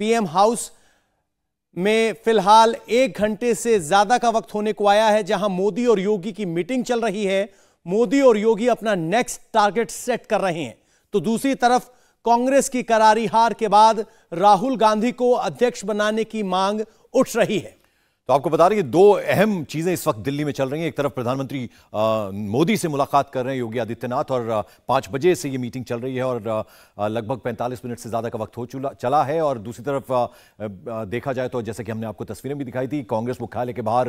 PM house में फ़िलहाल एक घंटे से ज़्यादा का वक्त होने को आया है, जहाँ मोदी और योगी की मीटिंग चल रही है। मोदी और योगी अपना नेक्स्ट टारगेट सेट कर रहे हैं। तो दूसरी तरफ़, कांग्रेस की करारी हार के बाद राहुल गांधी को अध्यक्ष बनाने की मांग उठ रही है। तो आपको बता रही दो अहम चीज़ें इस वक्त दिल्ली में चल रही हैं। एक तरफ़ प्रधानमंत्री मोदी से मुलाकात कर रहे हैं योगी आदित्यनाथ और पाँच बजे से ये मीटिंग चल रही है और लगभग 45 मिनट से ज़्यादा का वक्त हो चुला, चला है। और दूसरी तरफ़ देखा जाए तो जैसे कि हमने आपको तस्वीरें भी दिखाई थी, कांग्रेस मुख्यालय के बाहर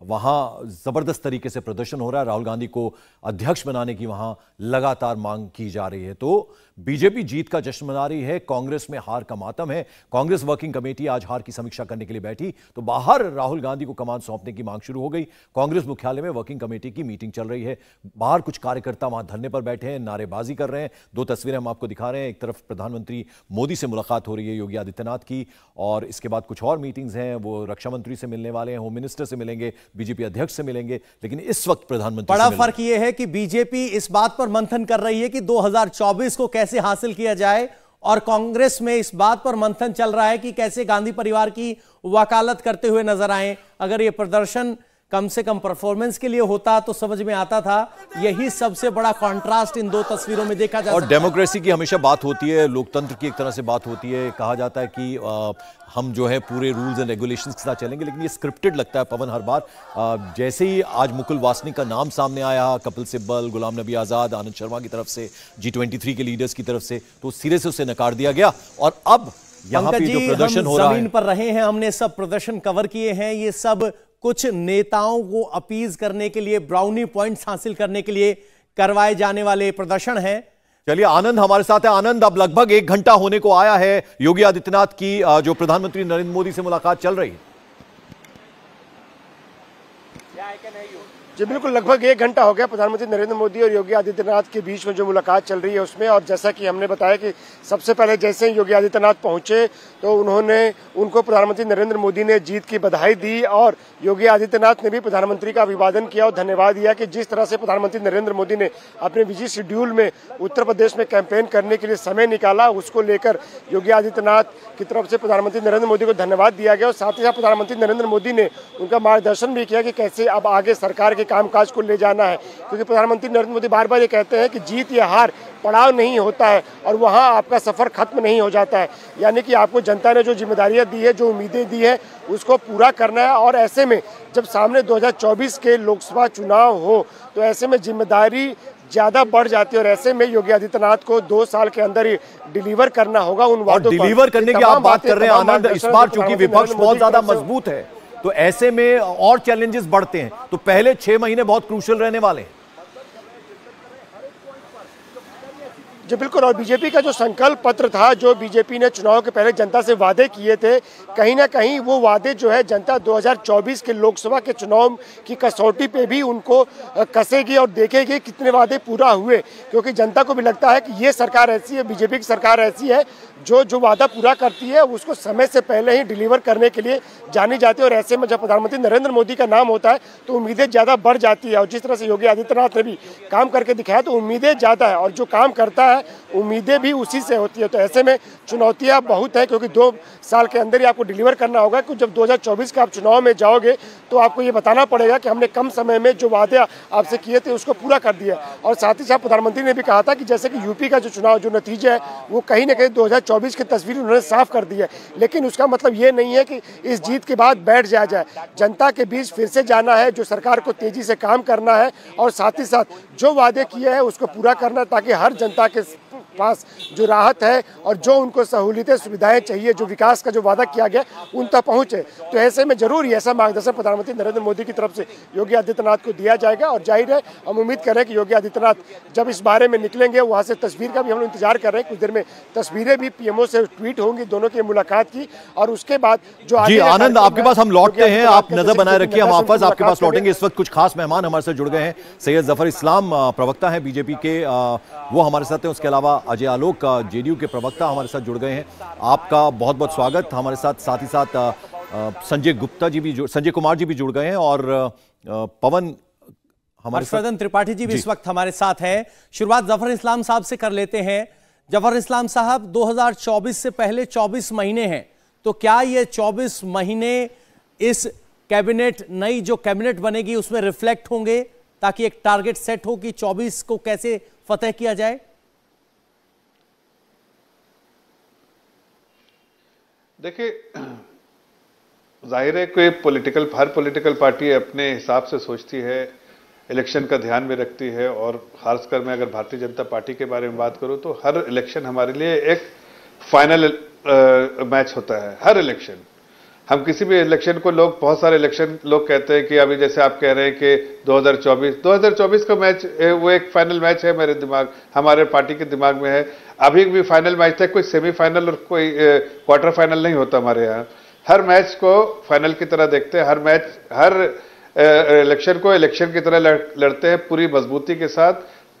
वहाँ ज़बरदस्त तरीके से प्रदर्शन हो रहा है। राहुल गांधी को अध्यक्ष बनाने की वहाँ लगातार मांग की जा रही है। तो बीजेपी जीत का जश्न मना रही है कांग्रेस में हार का मातम है। कांग्रेस वर्किंग कमेटी आज हार की समीक्षा करने के लिए बैठी तो बाहर राहुल गांधी को कमान सौंपने की मांग शुरू हो गई। कांग्रेस मुख्यालय में वर्किंग कमेटी की मीटिंग चल रही है। बाहर कुछ कार्यकर्ता वहाँ धरने पर बैठे हैं नारेबाजी कर रहे हैं। दो तस्वीरें हम आपको दिखा रहे हैं। एक तरफ़ प्रधानमंत्री मोदी से मुलाकात हो रही है योगी आदित्यनाथ की और इसके बाद कुछ और मीटिंग्स हैं। वो रक्षा मंत्री से मिलने वाले हैं होम मिनिस्टर से मिलेंगे बीजेपी अध्यक्ष से मिलेंगे लेकिन इस वक्त प्रधानमंत्री बड़ा फ़र्क यह है कि बीजेपी इस बात पर मंथन कर रही है कि 2024 को कैसे हासिल किया जाए और कांग्रेस में इस बात पर मंथन चल रहा है कि कैसे गांधी परिवार की वकालत करते हुए नज़र आए। अगर ये प्रदर्शन कम से कम परफॉर्मेंस के लिए होता तो समझ में आता था। यही सबसे बड़ा कंट्रास्ट इन दो तस्वीरों में देखा जा और डेमोक्रेसी की हमेशा बात होती है लोकतंत्र की एक तरह से बात होती है। कहा जाता है कि आ, हम जो है पूरे रूल्स एंड रेगुलेशंस के साथ चलेंगे लेकिन ये स्क्रिप्टेड लगता है पवन हर बार। आ, जैसे ही आज मुकुल वासनिक का नाम सामने आया कपिल सिब्बल गुलाम नबी आज़ाद आनंद शर्मा की तरफ़ से जी ट्वेंटी के लीडर्स की तरफ़ से तो सिरे से उसे नकार दिया गया। और अब यहाँ पे जो प्रदर्शन हो रहा है। ज़मीन पर रहे हैं हमने सब प्रदर्शन कवर किए हैं ये सब कुछ नेताओं को अपीज करने के लिए ब्राउनी पॉइंट्स हासिल करने के लिए करवाए जाने वाले प्रदर्शन हैं। चलिए, आनंद हमारे साथ है। आनंद, अब लगभग एक घंटा होने को आया है। योगी आदित्यनाथ की जो प्रधानमंत्री नरेंद्र मोदी से मुलाकात चल रही है। जी बिल्कुल लगभग एक घंटा हो गया प्रधानमंत्री नरेंद्र मोदी और योगी आदित्यनाथ के बीच में जो मुलाकात चल रही है उसमें। और जैसा कि हमने बताया कि सबसे पहले जैसे ही योगी आदित्यनाथ पहुँचे तो उन्होंने, उनको प्रधानमंत्री नरेंद्र मोदी ने जीत की बधाई दी और योगी आदित्यनाथ ने भी प्रधानमंत्री का अभिवादन किया और धन्यवाद दिया कि जिस तरह से प्रधानमंत्री नरेंद्र मोदी ने अपने बिज़ी शेड्यूल में उत्तर प्रदेश में कैंपेन करने के लिए समय निकाला, उसको लेकर योगी आदित्यनाथ की तरफ़ से प्रधानमंत्री नरेंद्र मोदी को धन्यवाद दिया गया। और साथ ही साथ प्रधानमंत्री नरेंद्र मोदी ने उनका मार्गदर्शन भी किया कि कैसे अब आगे सरकार के कामकाज को ले जाना है। क्योंकि प्रधानमंत्री नरेंद्र मोदी बार बार ये कहते हैं कि जीत या हार पड़ाव नहीं होता है और वहाँ आपका सफ़र खत्म नहीं हो जाता है। यानी कि आपको जनता ने जो जिम्मेदारियाँ दी है जो उम्मीदें दी है उसको पूरा करना है और ऐसे में जब सामने 2024 के लोकसभा चुनाव हो तो ऐसे में ज़िम्मेदारी ज़्यादा बढ़ जाती है और ऐसे में योगी आदित्यनाथ को दो साल के अंदर ही डिलीवर करना होगा उन वादों डिलीवर करने की आप बात कर रहे हैं आनंद इस बार चूँकि विपक्ष बहुत ज़्यादा मज़बूत है। तो ऐसे में और चैलेंजेस बढ़ते हैं। तो पहले छह महीने बहुत क्रूशल रहने वाले हैं। जी बिल्कुल, और बीजेपी का जो संकल्प पत्र था, जो बीजेपी ने चुनाव के पहले जनता से वादे किए थे, कहीं ना कहीं वो वादे जो है जनता 2024 के लोकसभा के चुनाव की कसौटी पे भी उनको कसेगी और देखेगी कितने वादे पूरा हुए। क्योंकि जनता को भी लगता है कि ये सरकार ऐसी है, बीजेपी की सरकार ऐसी है, जो जो वादा पूरा करती है, उसको समय से पहले ही डिलीवर करने के लिए जानी जाती है। और ऐसे में जब प्रधानमंत्री नरेंद्र मोदी का नाम होता है तो उम्मीदें ज़्यादा बढ़ जाती है। और जिस तरह से योगी आदित्यनाथ ने भी काम करके दिखाया तो उम्मीदें ज़्यादा है। और जो काम करता है उम्मीदें भी उसी से होती है। तो ऐसे में चुनौतियाँ बहुत है, क्योंकि दो साल के अंदर ही आपको डिलीवर करना होगा। कि जब दो हज़ार चौबीस के आप चुनाव में जाओगे तो आपको ये बताना पड़ेगा कि हमने कम समय में जो वादे आपसे किए थे, उसको पूरा कर दिया। और साथ ही साथ प्रधानमंत्री ने भी कहा था कि जैसे कि यूपी का जो चुनाव, जो नतीजे है, वो कहीं ना कहीं दो 2024 की तस्वीर उन्होंने साफ़ कर दी है। लेकिन उसका मतलब ये नहीं है कि इस जीत के बाद बैठ जाया जाए। जनता के बीच फिर से जाना है, जो सरकार को तेज़ी से काम करना है, और साथ ही साथ जो वादे किए हैं, उसको पूरा करना ताकि हर जनता के पास जो राहत है और जो उनको सहूलियतें सुविधाएँ चाहिए जो विकास का जो वादा किया गया उन तक पहुँचे। तो ऐसे में ज़रूर ही ऐसा मार्गदर्शन प्रधानमंत्री नरेंद्र मोदी की तरफ़ से योगी आदित्यनाथ को दिया जाएगा। और ज़ाहिर है हम उम्मीद कर रहे हैं कि योगी आदित्यनाथ जब इस बारे में निकलेंगे वहाँ से तस्वीर का भी हम इंतज़ार कर रहे हैं। कुछ देर में तस्वीरें भी पीएमओ से ट्वीट होंगी दोनों की मुलाकात की। और उसके बाद जो जी आनंद आपके पास हम लौटते हैं। आप नज़र बनाए रखिए हम वापस आपके पास लौटेंगे। इस वक्त कुछ खास मेहमान हमारे साथ जुड़ गए हैं। सैयद ज़फ़र इस्लाम प्रवक्ता है बीजेपी के वो हमारे साथ हैं। उसके अलावा अजय आलोक जेडीयू के प्रवक्ता हमारे साथ जुड़ गए हैं। आपका बहुत बहुत स्वागत। हमारे साथ साथ ही साथ संजय गुप्ता जी भी संजय कुमार जी भी जुड़ गए हैं और पवन हमारे साथ त्रिपाठी जी भी इस वक्त हमारे साथ हैं। शुरुआत ज़फ़र इस्लाम साहब से कर लेते हैं। ज़फ़र इस्लाम साहब 2024 से पहले 24 महीने हैं। तो क्या ये 24 महीने इस कैबिनेट नई जो कैबिनेट बनेगी उसमें रिफ्लेक्ट होंगे ताकि एक टारगेट सेट हो कि 24 को कैसे फतेह किया जाए? देखिए, ज़ाहिर है कोई पॉलिटिकल हर पॉलिटिकल पार्टी अपने हिसाब से सोचती है इलेक्शन का ध्यान में रखती है और खासकर मैं अगर भारतीय जनता पार्टी के बारे में बात करूँ तो हर इलेक्शन हमारे लिए एक फाइनल मैच होता है, हर इलेक्शन हम किसी भी इलेक्शन को लोग, बहुत सारे इलेक्शन लोग कहते हैं कि अभी जैसे आप कह रहे हैं कि 2024 2024 का मैच वो एक फाइनल मैच है मेरे दिमाग, हमारे पार्टी के दिमाग में है। अभी भी फाइनल मैच था, कोई सेमीफाइनल और कोई क्वार्टर फाइनल नहीं होता हमारे यहाँ। हर मैच को फाइनल की तरह देखते हैं, हर मैच हर इलेक्शन को इलेक्शन की तरह लड़ते हैं पूरी मजबूती के साथ,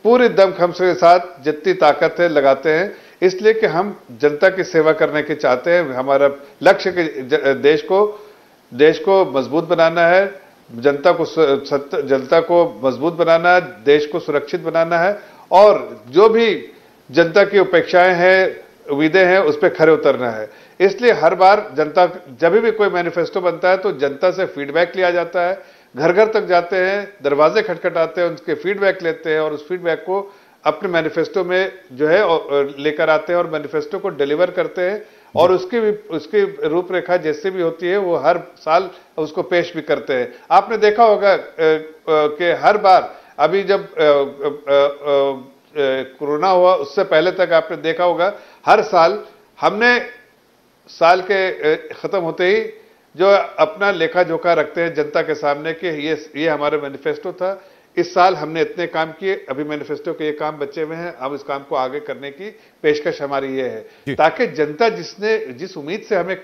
पूरी दमखम के साथ, जितनी ताकत है, लगाते हैं। इसलिए कि हम जनता की सेवा करने के चाहते हैं, हमारा लक्ष्य के देश को देश को मज़बूत बनाना है, जनता को जनता को मज़बूत बनाना है, देश को सुरक्षित बनाना है, और जो भी जनता की अपेक्षाएँ हैं, उम्मीदें हैं, उस पर खड़े उतरना है। इसलिए हर बार जनता, जब भी कोई मैनिफेस्टो बनता है तो जनता से फीडबैक लिया जाता है। घर घर तक जाते हैं, दरवाजे खटखटाते हैं उनके फीडबैक लेते हैं, और उस फीडबैक को अपने मैनिफेस्टो में जो है लेकर आते हैं और मैनिफेस्टो को डिलीवर करते हैं और उसकी भी उसकी रूपरेखा जैसे भी होती है वो हर साल उसको पेश भी करते हैं। आपने देखा होगा कि हर बार अभी जब कोरोना हुआ उससे पहले तक आपने देखा होगा हर साल हमने साल के खत्म होते ही जो अपना लेखा जोखा रखते हैं जनता के सामने कि ये ये हमारा मैनिफेस्टो था इस साल हमने इतने काम किए अभी मैनिफेस्टो के ये काम बचे हुए हैं अब इस काम को आगे करने की पेशकश हमारी ये है। ताकि जनता जिसने जिस उम्मीद से हमें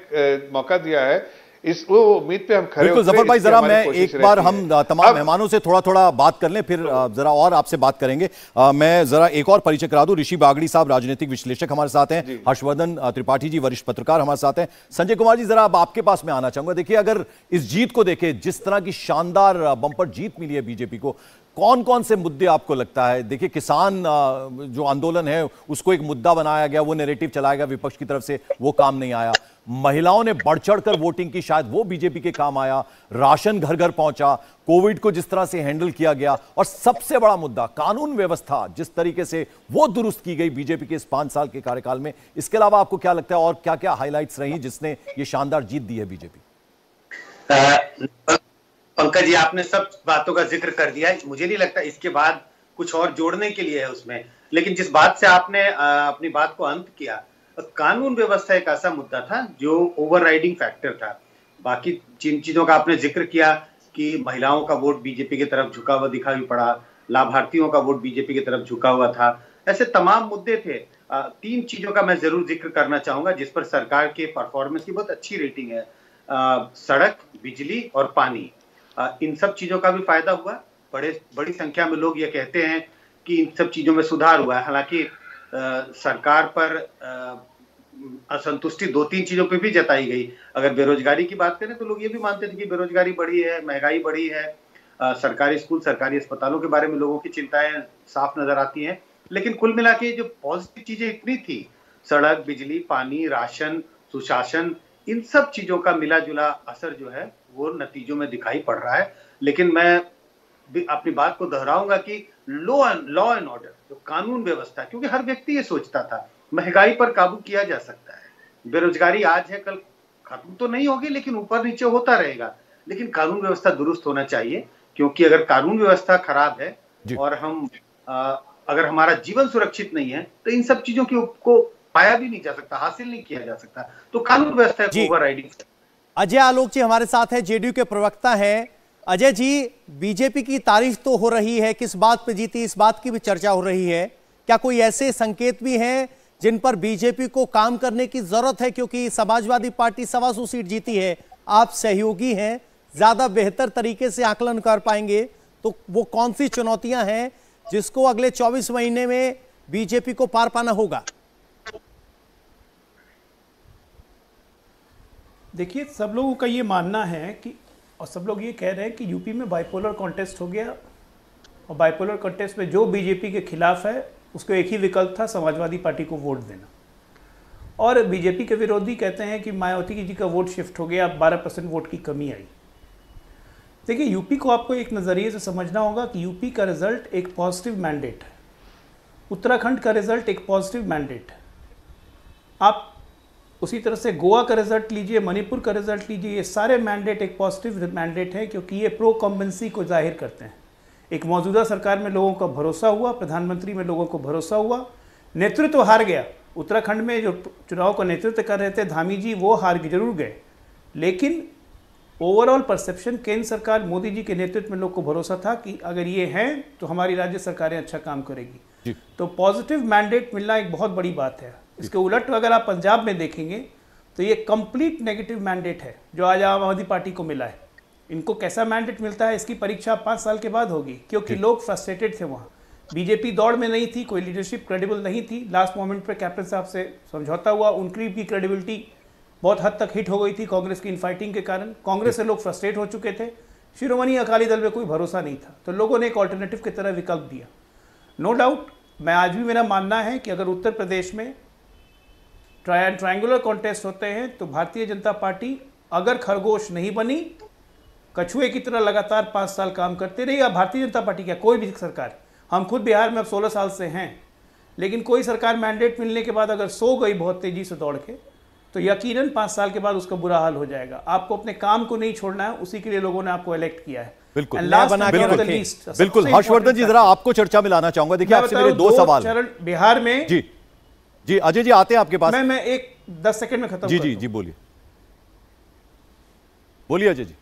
मौका दिया है इस वो उम्मीद पे हम खड़े बिल्कुल ज़फ़र भाई जरा मैं एक बार हम तमाम मेहमानों से थोड़ा थोड़ा बात कर लें फिर जरा और आपसे बात करेंगे। आ, मैं जरा एक और परिचय करा दूँ। ऋषि बागड़ी साहब राजनीतिक विश्लेषक हमारे साथ हैं। हर्षवर्धन त्रिपाठी जी वरिष्ठ पत्रकार हमारे साथ हैं। संजय कुमार जी जरा अब आपके पास मैं आना चाहूँगा। देखिए अगर इस जीत को देखे जिस तरह की शानदार बंपर जीत मिली है बीजेपी को कौन कौन से मुद्दे आपको लगता है? देखिए, किसान जो आंदोलन है, उसको एक मुद्दा बनाया गया, वो नेरेटिव चलाया गया विपक्ष की तरफ़ से, वो काम नहीं आया। महिलाओं ने बढ़ चढ़कर वोटिंग की, शायद वो बीजेपी के काम आया, राशन घर घर पहुँचा कोविड को जिस तरह से हैंडल किया गया, और सबसे बड़ा मुद्दा, कानून व्यवस्था, जिस तरीके से वो दुरुस्त की गई बीजेपी के इस पाँच साल के कार्यकाल में, इसके अलावा आपको क्या लगता है और क्या क्या हाईलाइट्स रही जिसने ये शानदार जीत दी है बीजेपी पंकज जी, आपने सब बातों का ज़िक्र कर दिया। मुझे नहीं लगता इसके बाद कुछ और जोड़ने के लिए है उसमें। लेकिन जिस बात से आपने अपनी बात को अंत किया कानून व्यवस्था एक ऐसा मुद्दा था जो ओवर फैक्टर था। बाकी जिन चीज़ों का आपने ज़िक्र किया कि महिलाओं का वोट बीजेपी की तरफ़ झुका हुआ दिखाई पड़ा, लाभार्थियों का वोट बीजेपी की तरफ़ झुका हुआ था, ऐसे तमाम मुद्दे थे। तीन चीज़ों का मैं ज़रूर ज़िक्र करना चाहूँगा, जिस पर सरकार के परफॉर्मेंस की बहुत अच्छी रेटिंग है। सड़क, बिजली और पानी। इन सब चीज़ों का भी फ़ायदा हुआ। बड़े बड़ी संख्या में लोग ये कहते हैं कि इन सब चीज़ों में सुधार हुआ है। हालाँकि सरकार पर असंतुष्टि दो तीन चीज़ों पे भी जताई गई। अगर बेरोजगारी की बात करें तो लोग ये भी मानते थे कि बेरोजगारी बढ़ी है महँगाई बढ़ी है। आ, सरकारी स्कूल सरकारी अस्पतालों के बारे में लोगों की चिंताएँ साफ़ नज़र आती हैं। लेकिन कुल मिला के जो पॉजिटिव चीज़ें इतनी थी सड़क बिजली पानी राशन सुशासन इन सब चीज़ों का मिला जुला असर जो है वो नतीजों में दिखाई पड़ रहा है। लेकिन मैं अपनी बात को दोहराऊँगा कि लॉ लॉ एंड ऑर्डर जो कानून व्यवस्था क्योंकि हर व्यक्ति ये सोचता था महँगाई पर काबू किया जा सकता है। बेरोजगारी आज है कल खत्म तो नहीं होगी लेकिन ऊपर नीचे होता रहेगा। लेकिन कानून व्यवस्था दुरुस्त होना चाहिए क्योंकि अगर कानून व्यवस्था खराब है और हम आ, अगर हमारा जीवन सुरक्षित नहीं है तो इन सब चीज़ों की को पाया भी नहीं जा सकता हासिल नहीं किया जा सकता। तो कानून व्यवस्था ओवर राइडिंग अजय आलोक जी हमारे साथ है, जेडीयू के प्रवक्ता हैं। अजय जी, बीजेपी की तारीफ़ तो हो रही है, किस बात पे जीती, इस बात की भी चर्चा हो रही है। क्या कोई ऐसे संकेत भी हैं जिन पर बीजेपी को काम करने की ज़रूरत है, क्योंकि समाजवादी पार्टी सवा सौ सीट जीती है। आप सहयोगी हैं, ज़्यादा बेहतर तरीके से आकलन कर पाएँगे। तो वो कौन सी चुनौतियाँ हैं जिसको अगले 24 महीने में बीजेपी को पार पाना होगा? देखिए, सब लोगों का ये मानना है कि, और सब लोग ये कह रहे हैं कि यूपी में बाइपोलर कॉन्टेस्ट हो गया। और बाइपोलर कॉन्टेस्ट में जो बीजेपी के खिलाफ है, उसको एक ही विकल्प था, समाजवादी पार्टी को वोट देना। और बीजेपी के विरोधी कहते हैं कि मायावती जी का वोट शिफ्ट हो गया, अब बारह परसेंट वोट की कमी आई। देखिए, यूपी को आपको एक नज़रिए से समझना होगा कि यूपी का रिज़ल्ट एक पॉजिटिव मैंडेट है। उत्तराखंड का रिज़ल्ट एक पॉजिटिव मैंडेट है। आप उसी तरह से गोवा का रिज़ल्ट लीजिए मणिपुर का रिज़ल्ट लीजिए ये सारे मैंडेट एक पॉजिटिव मैंडेट हैं क्योंकि ये प्रो कॉम्बेंसी को ज़ाहिर करते हैं। एक मौजूदा सरकार में लोगों का भरोसा हुआ प्रधानमंत्री में लोगों को भरोसा हुआ नेतृत्व हार गया। उत्तराखंड में जो चुनाव का नेतृत्व कर रहे थे धामी जी वो हार ज़रूर गए। लेकिन ओवरऑल परसेप्शन केंद्र सरकार मोदी जी के नेतृत्व में लोग को भरोसा था कि अगर ये हैं तो हमारी राज्य सरकारें अच्छा काम करेगी। तो पॉजिटिव मैंडेट मिलना एक बहुत बड़ी बात है। इसके उलट अगर आप पंजाब में देखेंगे तो ये कंप्लीट नेगेटिव मैंडेट है जो आज आम आदमी पार्टी को मिला है। इनको कैसा मैंडेट मिलता है? इसकी परीक्षा पाँच साल के बाद होगी क्योंकि लोग फ्रस्ट्रेटेड थे वहाँ। बीजेपी दौड़ में नहीं थी कोई लीडरशिप क्रेडिबल नहीं थी। लास्ट मोमेंट पर कैप्टन साहब से समझौता हुआ उनकी भी क्रेडिबिलिटी बहुत हद तक हिट हो गई थी कांग्रेस की इनफाइटिंग के कारण। कांग्रेस से लोग फ्रस्ट्रेट हो चुके थे। शिरोमणि अकाली दल में कोई भरोसा नहीं था। तो लोगों ने एक ऑल्टरनेटिव की तरह विकल्प दिया। नो डाउट मैं आज भी मेरा मानना है कि अगर उत्तर प्रदेश में ट्राई ट्रायंगुलर कॉन्टेस्ट होते हैं तो भारतीय जनता पार्टी अगर खरगोश नहीं बनी कछुए की तरह लगातार पाँच साल काम करते रही या भारतीय जनता पार्टी क्या कोई भी सरकार हम खुद बिहार में अब सोलह साल से हैं लेकिन कोई सरकार मैंडेट मिलने के बाद अगर सो गई बहुत तेज़ी से दौड़ के तो यकीनन पाँच साल के बाद उसका बुरा हाल हो जाएगा। आपको अपने काम को नहीं छोड़ना है उसी के लिए लोगों ने आपको इलेक्ट किया है। बिल्कुल। बिल्कुल बिल्कुल हर्षवर्धन जी जरा आपको चर्चा में लाना चाहूँगा। देखिए आपसे मेरे दो सवाल। चरण बिहार में जी। जी अजय जी आते हैं आपके पास। मैं मैं एक दस सेकंड में खत्म जी जी जी बोलिए। बोलिए अजय जी।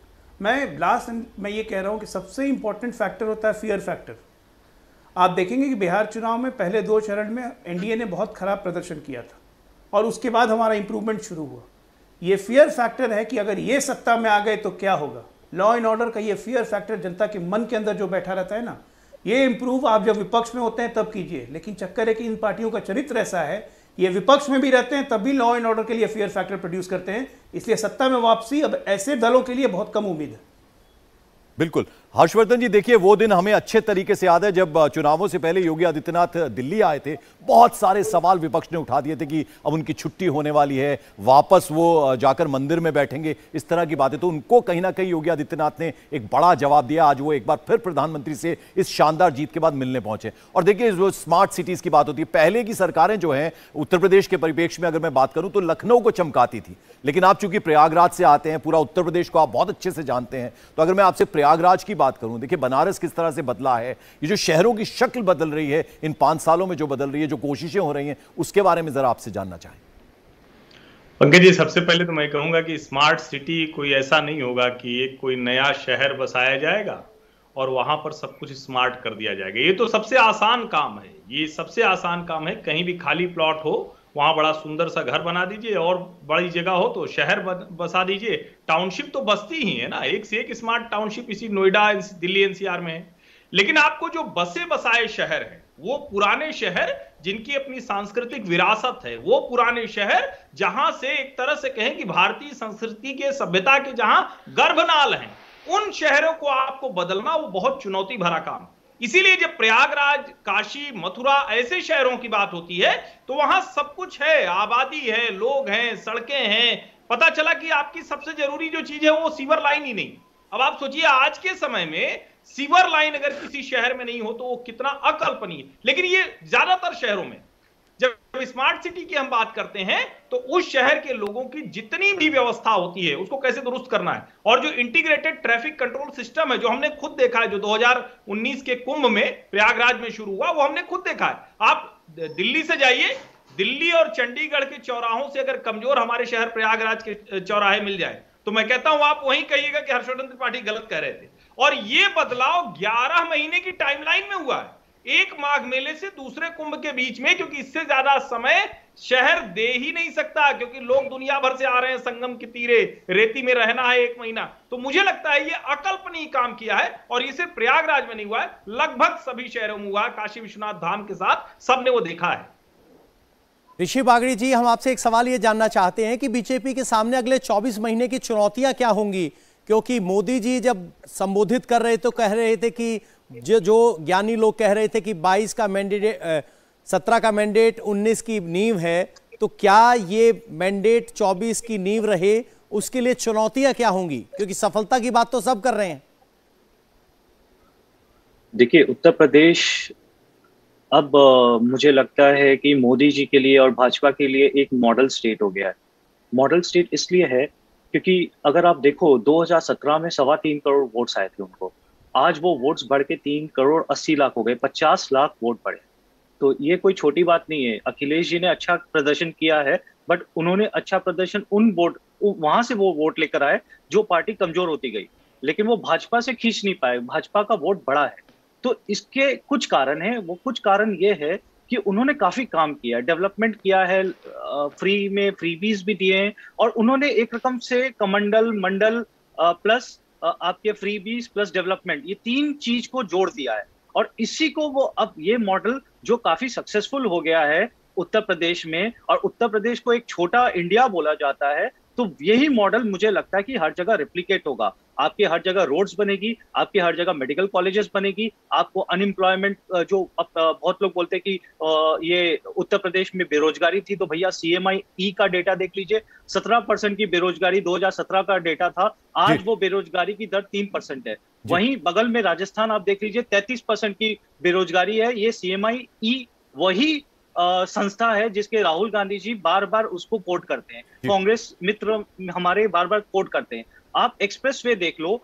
मैं लास्ट मैं ये कह रहा हूँ कि सबसे इंपॉर्टेंट फैक्टर होता है फियर फैक्टर आप देखेंगे कि बिहार चुनाव में पहले दो चरण में एनडीए ने बहुत खराब प्रदर्शन किया था और उसके बाद हमारा इंप्रूवमेंट शुरू हुआ। ये फियर फैक्टर है कि अगर ये सत्ता में आ गए तो क्या होगा? लॉ एंड ऑर्डर का ये फियर फैक्टर जनता के मन के अंदर जो बैठा रहता है ना ये इंप्रूव आप जब विपक्ष में होते हैं तब कीजिए लेकिन चक्कर है कि इन पार्टियों का चरित्र ऐसा है ये विपक्ष में भी रहते हैं, तब भी लॉ एंड ऑर्डर के लिए फियर फैक्टर प्रोड्यूस करते हैं। इसलिए सत्ता में वापसी अब ऐसे दलों के लिए बहुत कम उम्मीद है। बिल्कुल। हर्षवर्धन जी, देखिए, वो दिन हमें अच्छे तरीके से याद है जब चुनावों से पहले योगी आदित्यनाथ दिल्ली आए थे। बहुत सारे सवाल विपक्ष ने उठा दिए थे कि अब उनकी छुट्टी होने वाली है, वापस वो जाकर मंदिर में बैठेंगे। इस तरह की बातें तो उनको कहीं ना कहीं योगी आदित्यनाथ ने एक बड़ा जवाब दिया। आज वो एक बार फिर प्रधानमंत्री से इस शानदार जीत के बाद मिलने पहुँचे। और देखिए, जो स्मार्ट सिटीज़ की बात होती है, पहले की सरकारें जो है, उत्तर प्रदेश के परिप्रेक्ष्य में अगर मैं बात करूँ तो लखनऊ को चमकाती थी। लेकिन आप चूँकि प्रयागराज से आते हैं, पूरा उत्तर प्रदेश को आप बहुत अच्छे से जानते हैं तो अगर मैं आपसे प्रयागराज की बात करूँ, देखिए बनारस किस तरह से बदला है, ये जो शहरों की शक्ल बदल रही है, इन पाँच सालों में जो बदल रही है, जो कोशिशें हो रही हैं, उसके बारे में जरा आपसे जानना चाहें। पंकज जी, सबसे पहले तो मैं कहूँगा कि स्मार्ट सिटी कोई ऐसा नहीं होगा कि एक कोई नया शहर बसाया जाएगा और वहाँ पर सब कुछ स्मार्ट कर दिया जाएगा। ये तो सबसे आसान काम है, ये सबसे आसान काम है, कहीं भी खाली प्लॉट हो वहाँ बड़ा सुंदर सा घर बना दीजिए और बड़ी जगह हो तो शहर बसा दीजिए। टाउनशिप तो बसती ही है ना। एक से एक स्मार्ट टाउनशिप इसी नोएडा दिल्ली एनसीआर में है। लेकिन आपको जो बसे बसाए शहर है, वो पुराने शहर जिनकी अपनी सांस्कृतिक विरासत है, वो पुराने शहर जहाँ से एक तरह से कहें कि भारतीय संस्कृति के सभ्यता के जहाँ गर्भनाल हैं, उन शहरों को आपको बदलना वो बहुत चुनौती भरा काम इसीलिए जब प्रयागराज, काशी, मथुरा ऐसे शहरों की बात होती है तो वहाँ सब कुछ है, आबादी है, लोग हैं, सड़कें हैं। पता चला कि आपकी सबसे ज़रूरी जो चीज़ है, वो सीवर लाइन ही नहीं। अब आप सोचिए, आज के समय में सीवर लाइन अगर किसी शहर में नहीं हो तो वो कितना अकल्पनीय। लेकिन ये ज़्यादातर शहरों में जब स्मार्ट सिटी की हम बात करते हैं तो उस शहर के लोगों की जितनी भी व्यवस्था होती है, उसको कैसे दुरुस्त करना है? और जो इंटीग्रेटेड ट्रैफ़िक कंट्रोल सिस्टम है, जो हमने खुद देखा है, जो 2019 के कुंभ में प्रयागराज में शुरू हुआ, वो हमने खुद देखा है। आप दिल्ली से जाइए, दिल्ली और चंडीगढ़ के चौराहों से अगर कमज़ोर हमारे शहर प्रयागराज के चौराहे मिल जाए तो मैं कहता हूँ, आप वहीं कहिएगा कि हर्षवर्धन त्रिपाठी गलत कह रहे थे। और ये बदलाव 11 महीने की टाइमलाइन में हुआ है। एक माघ मेले से दूसरे कुंभ के बीच में, क्योंकि इससे ज़्यादा समय शहर दे ही नहीं सकता, क्योंकि लोग दुनिया भर से आ रहे हैं, संगम के तीरे, रेती में रहना है एक महीना। तो मुझे लगता है ये अकल्पनीय काम किया है, और ये सिर्फ़ प्रयागराज में नहीं हुआ है, लगभग सभी शहरों में हुआ काशी विश्वनाथ धाम के साथ सबने वो देखा है। ऋषि बागड़ी जी, हम आपसे एक सवाल ये जानना चाहते हैं कि बीजेपी के सामने अगले 24 महीने की चुनौतियाँ क्या होंगी? क्योंकि मोदी जी जब संबोधित कर रहे तो कह रहे थे कि जो जो ज्ञानी लोग कह रहे थे कि 22 का मैंडेट सत्रह का मैंडेट 19 की नींव है तो क्या ये मैंडेट 24 की नींव रहे? उसके लिए चुनौतियाँ क्या होंगी? क्योंकि सफलता की बात तो सब कर रहे हैं। देखिए, उत्तर प्रदेश अब मुझे लगता है कि मोदी जी के लिए और भाजपा के लिए एक मॉडल स्टेट हो गया है। मॉडल स्टेट इसलिए है क्योंकि अगर आप देखो 2017 में सवा तीन करोड़ वोट्स आए थे उनको। आज वो वोट्स बढ़ के तीन करोड़ अस्सी लाख हो गए, पचास लाख वोट बढ़े। तो ये कोई छोटी बात नहीं है। अखिलेश जी ने अच्छा प्रदर्शन किया है बट उन्होंने अच्छा प्रदर्शन उन वोट वहाँ से वो वोट लेकर आए जो पार्टी कमज़ोर होती गई। लेकिन वो भाजपा से खींच नहीं पाए, भाजपा का वोट बड़ा है। तो इसके कुछ कारण है। वो कुछ कारण ये है कि उन्होंने काफ़ी काम किया डेवलपमेंट किया है फ्री में फ्रीबीज भी दिए हैं और उन्होंने एक रकम से कमंडल, मंडल प्लस आपके फ्री बीस प्लस डेवलपमेंट ये तीन चीज़ को जोड़ दिया है। और इसी को वो अब ये मॉडल जो काफ़ी सक्सेसफुल हो गया है उत्तर प्रदेश में, और उत्तर प्रदेश को एक छोटा इंडिया बोला जाता है तो यही मॉडल मुझे लगता है कि हर जगह रिप्लीकेट होगा। आपके हर जगह रोड्स बनेगी आपके हर जगह मेडिकल कॉलेजेस बनेगी आपको अनएम्प्लॉयमेंट जो अब बहुत लोग बोलते हैं कि ये उत्तर प्रदेश में बेरोजगारी थी तो भैया सीएमआई ई का डेटा देख लीजिए। सत्रह परसेंट की बेरोजगारी 2017 का डेटा था। आज वो बेरोजगारी की दर तीन परसेंट है। वहीं बगल में राजस्थान आप देख लीजिए तैतीस परसेंट की बेरोजगारी है। ये सीएमआई ई वही संस्था है जिसके राहुल गांधी जी बार बार उसको कोट करते हैं। कांग्रेस मित्र हमारे बार बार कोट करते हैं। आप एक्सप्रेस वे देख लो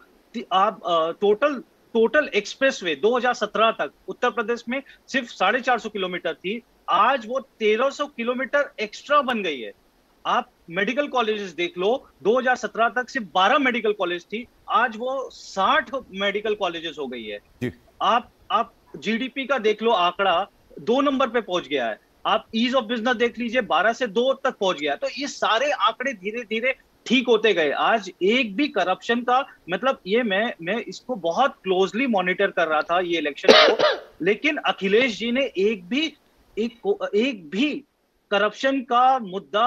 आप टोटल टोटल एक्सप्रेस वे 2017 तक उत्तर प्रदेश में सिर्फ़ साढ़े चार सौ किलोमीटर थी। आज वो 1300 किलोमीटर एक्स्ट्रा बन गई है। आप मेडिकल कॉलेजेस देख लो 2017 तक सिर्फ़ 12 मेडिकल कॉलेज थी। आज वो 60 मेडिकल कॉलेजेस हो गई है। आप आप जीडीपी का देख लो आंकड़ा दो नंबर पे पहुँच गया है। आप ईज ऑफ़ बिज़नेस देख लीजिए 12 से दो तक पहुँच गया तो ये सारे आंकड़े धीरे धीरे ठीक होते गए। आज एक भी करप्शन का मतलब ये मैं मैं इसको बहुत क्लोजली मॉनिटर कर रहा था ये इलेक्शन को। लेकिन अखिलेश जी ने एक भी, एक एक भी करप्शन का मुद्दा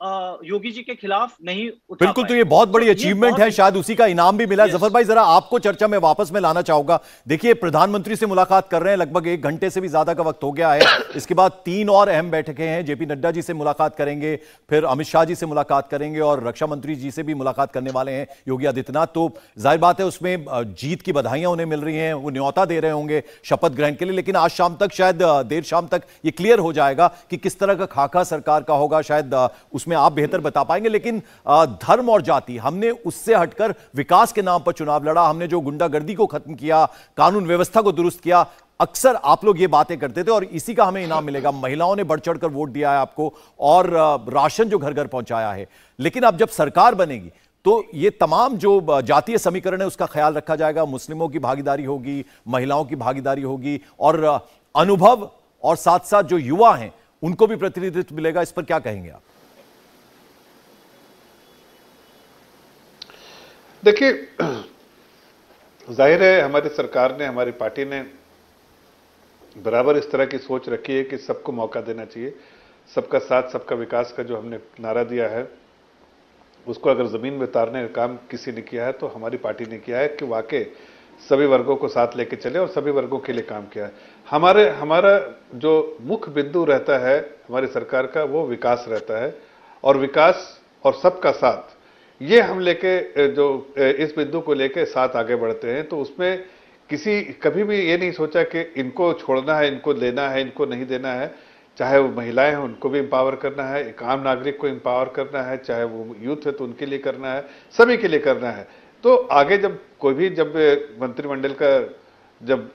योगी जी के खिलाफ नहीं बिल्कुल तो ये बहुत बड़ी अचीवमेंट है शायद उसी का इनाम भी मिला। ज़फ़र भाई जरा आपको चर्चा में वापस में लाना चाहूँगा। देखिए प्रधानमंत्री से मुलाकात कर रहे हैं लगभग एक घंटे से भी ज़्यादा का वक्त हो गया है। इसके बाद तीन और अहम बैठकें हैं। जेपी नड्डा जी से मुलाकात करेंगे फिर अमित शाह जी से मुलाकात करेंगे और रक्षा मंत्री जी से भी मुलाकात करने वाले हैं योगी आदित्यनाथ। तो ज़ाहिर बात है उसमें जीत की बधाइयाँ उन्हें मिल रही हैं वो न्यौता दे रहे होंगे शपथ ग्रहण के लिए। लेकिन आज शाम तक शायद देर शाम तक ये क्लियर हो जाएगा कि किस तरह का खाका सरकार का होगा। शायद उस उसमें आप बेहतर बता पाएँगे, लेकिन धर्म और जाति, हमने उससे हटकर विकास के नाम पर चुनाव लड़ा, हमने जो गुंडागर्दी को खत्म किया, कानून व्यवस्था को दुरुस्त किया, अक्सर आप लोग ये बातें करते थे और इसी का हमें इनाम मिलेगा। महिलाओं ने बढ़ चढ़कर वोट दिया है आपको और राशन जो घर घर पहुँचाया है। लेकिन अब जब सरकार बनेगी तो ये तमाम जो जातीय समीकरण है, उसका ख्याल रखा जाएगा। मुस्लिमों की भागीदारी होगी, महिलाओं की भागीदारी होगी और अनुभव और साथ साथ जो युवा हैं, उनको भी प्रतिनिधित्व मिलेगा। इस पर क्या कहेंगे आप? देखिए, ज़ाहिर है हमारी सरकार ने, हमारी पार्टी ने बराबर इस तरह की सोच रखी है कि सबको मौका देना चाहिए। सबका साथ, सबका विकास का जो हमने नारा दिया है, उसको अगर ज़मीन में उतारने का काम किसी ने किया है तो हमारी पार्टी ने किया है कि वाकई सभी वर्गों को साथ लेके चले और सभी वर्गों के लिए काम किया है। हमारे, हमारा जो मुख्य बिंदु रहता है, हमारी सरकार का, वो विकास रहता है और विकास और सबका साथ ये हम लेके जो इस बिंदु को लेके साथ आगे बढ़ते हैं तो उसमें किसी, कभी भी ये नहीं सोचा कि इनको छोड़ना है, इनको लेना है, इनको नहीं देना है, चाहे वो महिलाएँ हैं, उनको भी एम्पावर करना है, एक आम नागरिक को एम्पावर करना है, चाहे वो यूथ है तो उनके लिए करना है, सभी के लिए करना है। तो आगे जब, कोई भी जब मंत्रिमंडल का जब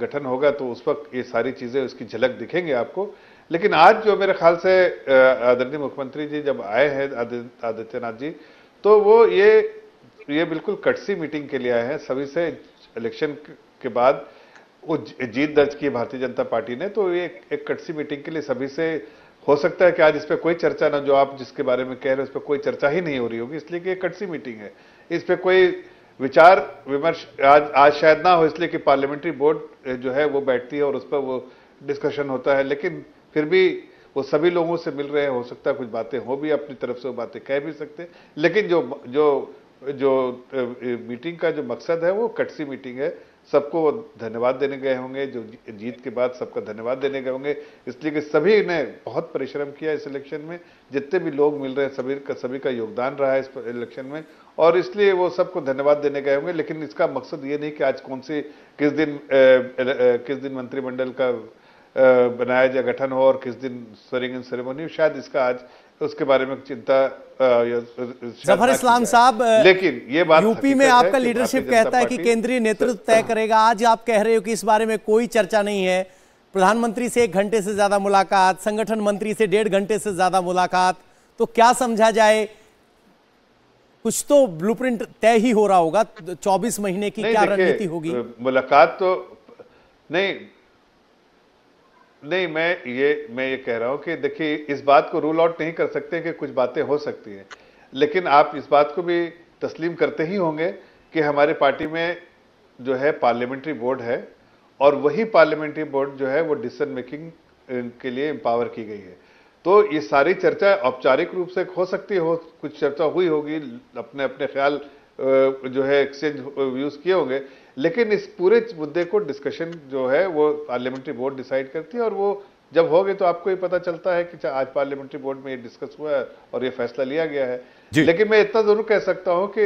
गठन होगा तो उस वक्त ये सारी चीज़ें उसकी झलक दिखेंगे आपको। लेकिन आज जो मेरे ख्याल से आदरणीय मुख्यमंत्री जी जब आए हैं आदित्यनाथ जी तो वो ये ये बिल्कुल कटसी मीटिंग के लिए आए हैं। सभी से इलेक्शन के बाद वो जीत दर्ज की भारतीय जनता पार्टी ने तो ये एक कटसी मीटिंग के लिए सभी से हो सकता है कि आज इस पर कोई चर्चा ना जो आप जिसके बारे में कह रहे हो, उस पर कोई चर्चा ही नहीं हो रही होगी, इसलिए कि कटसी मीटिंग है। इस पर कोई विचार, विमर्श आज आज शायद ना हो, इसलिए कि पार्लियामेंट्री बोर्ड जो है वो बैठती है और उस पर वो डिस्कशन होता है, लेकिन फिर भी वो सभी लोगों से मिल रहे हैं हो सकता है कुछ बातें हो भी अपनी तरफ़ से वो बातें कह भी सकते हैं। लेकिन जो जो जो मीटिंग का जो मकसद है वो कटसी मीटिंग है। सबको धन्यवाद देने गए होंगे जो जीत के बाद सबका धन्यवाद देने गए होंगे। इसलिए कि सभी ने बहुत परिश्रम किया इस इलेक्शन में। जितने भी लोग मिल रहे हैं सभी का सभी का योगदान रहा है इस इलेक्शन में। और इसलिए वो सबको धन्यवाद देने गए होंगे। लेकिन इसका मकसद ये नहीं कि आज कौन सी किस दिन ए, ए, किस दिन मंत्रिमंडल का बनाया जाए गठन हो और किस दिन स्वेरिंग सेरेमनी शायद इसका आज उसके बारे में चिंता ज़फ़र इस्लाम साहब लेकिन ये बात यूपी में आपका लीडरशिप कहता है कि केंद्रीय नेतृत्व तय करेगा। आज आप कह रहे हो कि इस बारे में कोई चर्चा नहीं है। प्रधानमंत्री से एक घंटे से ज़्यादा मुलाकात संगठन मंत्री से डेढ़ घंटे से ज़्यादा मुलाकात तो क्या समझा जाए? कुछ तो ब्लूप्रिंट तय ही हो रहा होगा 24 महीने की क्या रणनीति होगी? मुलाकात तो नहीं नहीं, मैं ये मैं ये कह रहा हूँ कि देखिए, इस बात को रूल आउट नहीं कर सकते कि कुछ बातें हो सकती हैं। लेकिन आप इस बात को भी तस्लीम करते ही होंगे कि हमारे पार्टी में जो है पार्लियामेंट्री बोर्ड है और वही पार्लियामेंट्री बोर्ड जो है वो डिसीज़न मेकिंग के लिए एम्पावर की गई है। तो ये सारी चर्चा औपचारिक रूप से हो सकती हो कुछ चर्चा हुई होगी अपने अपने ख्याल जो है एक्सचेंज व्यूज़ किए होंगे लेकिन इस पूरे मुद्दे को डिस्कशन जो है वो पार्लियामेंट्री बोर्ड डिसाइड करती है और वो जब हो गए तो आपको ही पता चलता है कि आज पार्लियामेंट्री बोर्ड में ये डिस्कस हुआ है और ये फैसला लिया गया है। लेकिन मैं इतना ज़रूर कह सकता हूँ कि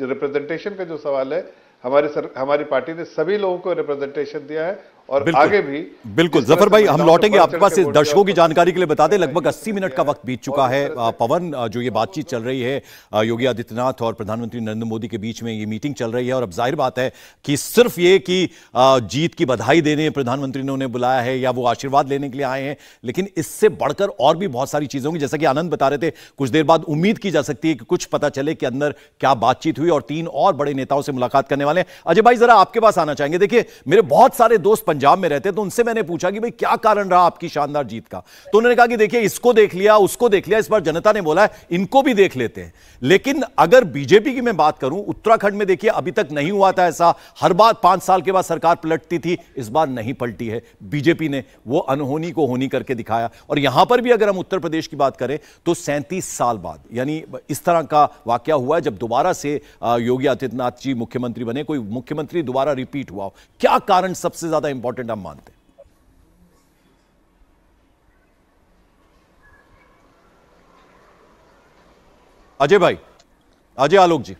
रिप्रेजेंटेशन का जो सवाल है हमारी सर, हमारी पार्टी ने सभी लोगों को रिप्रेजेंटेशन दिया है और आगे भी बिल्कुल। ज़फ़र भाई हम लौटेंगे आपके पास इस दर्शकों की जानकारी के लिए बता दें लगभग 80 मिनट का वक्त बीत चुका है। पवन जो ये बातचीत चल रही है योगी आदित्यनाथ और प्रधानमंत्री नरेंद्र मोदी के बीच में ये मीटिंग चल रही है और अब ज़ाहिर बात है कि सिर्फ़ ये कि जीत की बधाई देने प्रधानमंत्री ने उन्हें बुलाया है या वो आशीर्वाद लेने के लिए आए हैं लेकिन इससे बढ़कर और भी बहुत सारी चीज़ें होंगी। जैसा कि आनंद बता रहे थे कुछ देर बाद उम्मीद की जा सकती है कि कुछ पता चले कि अंदर क्या बातचीत हुई और तीन और बड़े नेताओं से मुलाकात करने वाले अजय भाई जरा आपके पास आना चाहेंगे। देखिए मेरे बहुत सारे दोस्त पंजाब में रहते हैं तो उनसे मैंने पूछा कि भाई, क्या कारण रहा आपकी शानदार जीत का? तो उन्होंने कहा कि देखिए, इसको देख लिया, उसको देख लिया, इस बार जनता ने बोला है, इनको भी देख लेते हैं। लेकिन अगर बीजेपी की मैं बात करूँ, उत्तराखंड में देखिए, अभी तक नहीं हुआ था ऐसा। हर बार पाँच साल के बाद सरकार पलटती थी, इस बार नहीं पलटी है। बीजेपी ने वो अनहोनी को होनी करके दिखाया। और यहाँ पर भी अगर हम उत्तर प्रदेश की बात करें तो सैंतीस साल बाद, यानी इस तरह का वाक्य हुआ जब दोबारा से योगी आदित्यनाथ जी मुख्यमंत्री बने, कोई मुख्यमंत्री दोबारा रिपीट हुआ क्या कारण सबसे ज़्यादा इंपॉर्टेंट हम मानते हैं अजय भाई अजय आलोक जी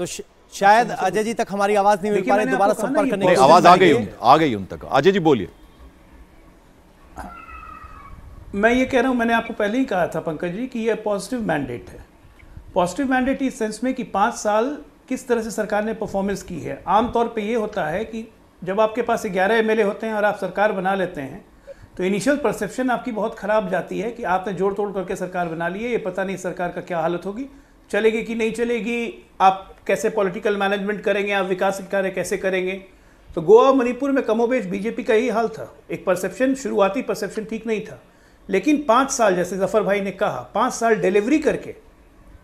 तो शायद अजय जी तक हमारी आवाज़ नहीं मिल पा रही दोबारा संपर्क करने की आवाज़ आ गई आ गई उन तक अजय जी बोलिए। मैं ये कह रहा हूँ मैंने आपको पहले ही कहा था पंकज जी कि ये पॉजिटिव मैंडेट है। पॉजिटिव मैंडेट इस सेंस में कि पाँच साल किस तरह से सरकार ने परफॉर्मेंस की है? आमतौर पे ये होता है कि जब आपके पास ग्यारह एम होते हैं और आप सरकार बना लेते हैं तो इनिशियल परसेप्शन आपकी बहुत ख़राब जाती है कि आपने जोड़ तोड़ करके सरकार बना ली है, ये पता नहीं सरकार का क्या हालत होगी, चलेगी कि नहीं चलेगी, आप कैसे पॉलिटिकल मैनेजमेंट करेंगे, आप विकास कार्य कैसे करेंगे? तो गोवा मणिपुर में कमोबेश बीजेपी का ही हाल था। एक परसेप्शन शुरुआती परसेप्शन ठीक नहीं था। लेकिन पाँच साल, जैसे ज़फ़र भाई ने कहा, पाँच साल डिलीवरी करके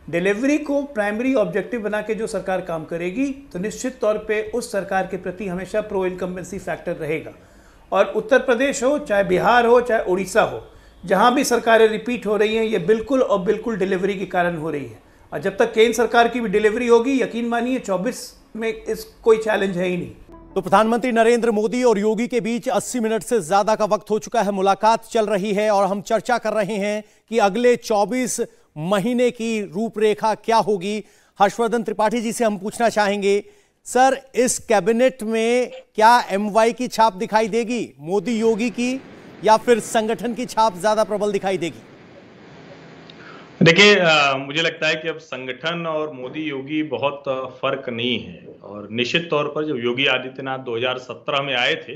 डिलीवरी को प्राइमरी ऑब्जेक्टिव बना के जो सरकार काम करेगी तो निश्चित तौर पे उस सरकार के प्रति हमेशा प्रो इनकम्बेंसी फैक्टर रहेगा। और उत्तर प्रदेश हो, चाहे बिहार हो, चाहे उड़ीसा हो, जहाँ भी सरकारें रिपीट हो रही हैं, ये बिल्कुल और बिल्कुल डिलीवरी के कारण हो रही है। और जब तक केंद्र सरकार की भी डिलीवरी होगी, यकीन मानिए 24 में इस कोई चैलेंज है ही नहीं। तो प्रधानमंत्री नरेंद्र मोदी और योगी के बीच 80 मिनट से ज़्यादा का वक्त हो चुका है, मुलाकात चल रही है और हम चर्चा कर रहे हैं कि अगले 24 महीने की रूपरेखा क्या होगी? हर्षवर्धन त्रिपाठी जी से हम पूछना चाहेंगे। सर, इस कैबिनेट में क्या एमवाई की छाप दिखाई देगी? मोदी योगी की या फिर संगठन की छाप ज़्यादा प्रबल दिखाई देगी? देखिए मुझे लगता है कि अब संगठन और मोदी योगी बहुत फ़र्क नहीं है। और निश्चित तौर पर जब योगी आदित्यनाथ 2017 में आए थे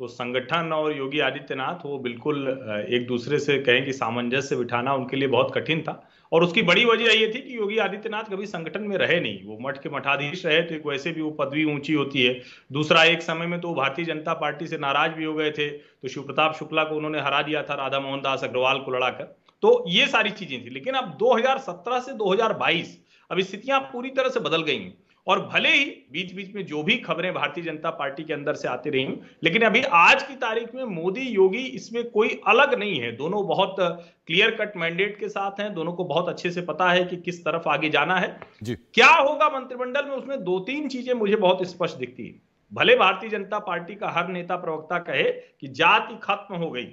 तो संगठन और योगी आदित्यनाथ वो बिल्कुल एक दूसरे से कहें कि सामंजस्य बिठाना उनके लिए बहुत कठिन था। और उसकी बड़ी वजह ये थी कि योगी आदित्यनाथ कभी संगठन में रहे नहीं। वो मठ के मठाधीश रहे तो एक वैसे भी वो पदवी ऊँची होती है। दूसरा, एक समय में तो भारतीय जनता पार्टी से नाराज़ भी हो गए थे। तो शिव प्रताप शुक्ला को उन्होंने हरा दिया था, राधा मोहन दास अग्रवाल को लड़ाकर। तो ये सारी चीज़ें थी। लेकिन अब 2017 से 2022 अब स्थितियाँ पूरी तरह से बदल गई हैं। और भले ही बीच बीच में जो भी खबरें भारतीय जनता पार्टी के अंदर से आती रही लेकिन अभी आज की तारीख में मोदी योगी इसमें कोई अलग नहीं है। दोनों बहुत क्लियर कट मैंडेट के साथ हैं। दोनों को बहुत अच्छे से पता है कि किस तरफ़ आगे जाना है। जी। क्या होगा मंत्रिमंडल में उसमें दो तीन चीज़ें मुझे बहुत स्पष्ट दिखती है। भले भारतीय जनता पार्टी का हर नेता प्रवक्ता कहे कि जाति खत्म हो गई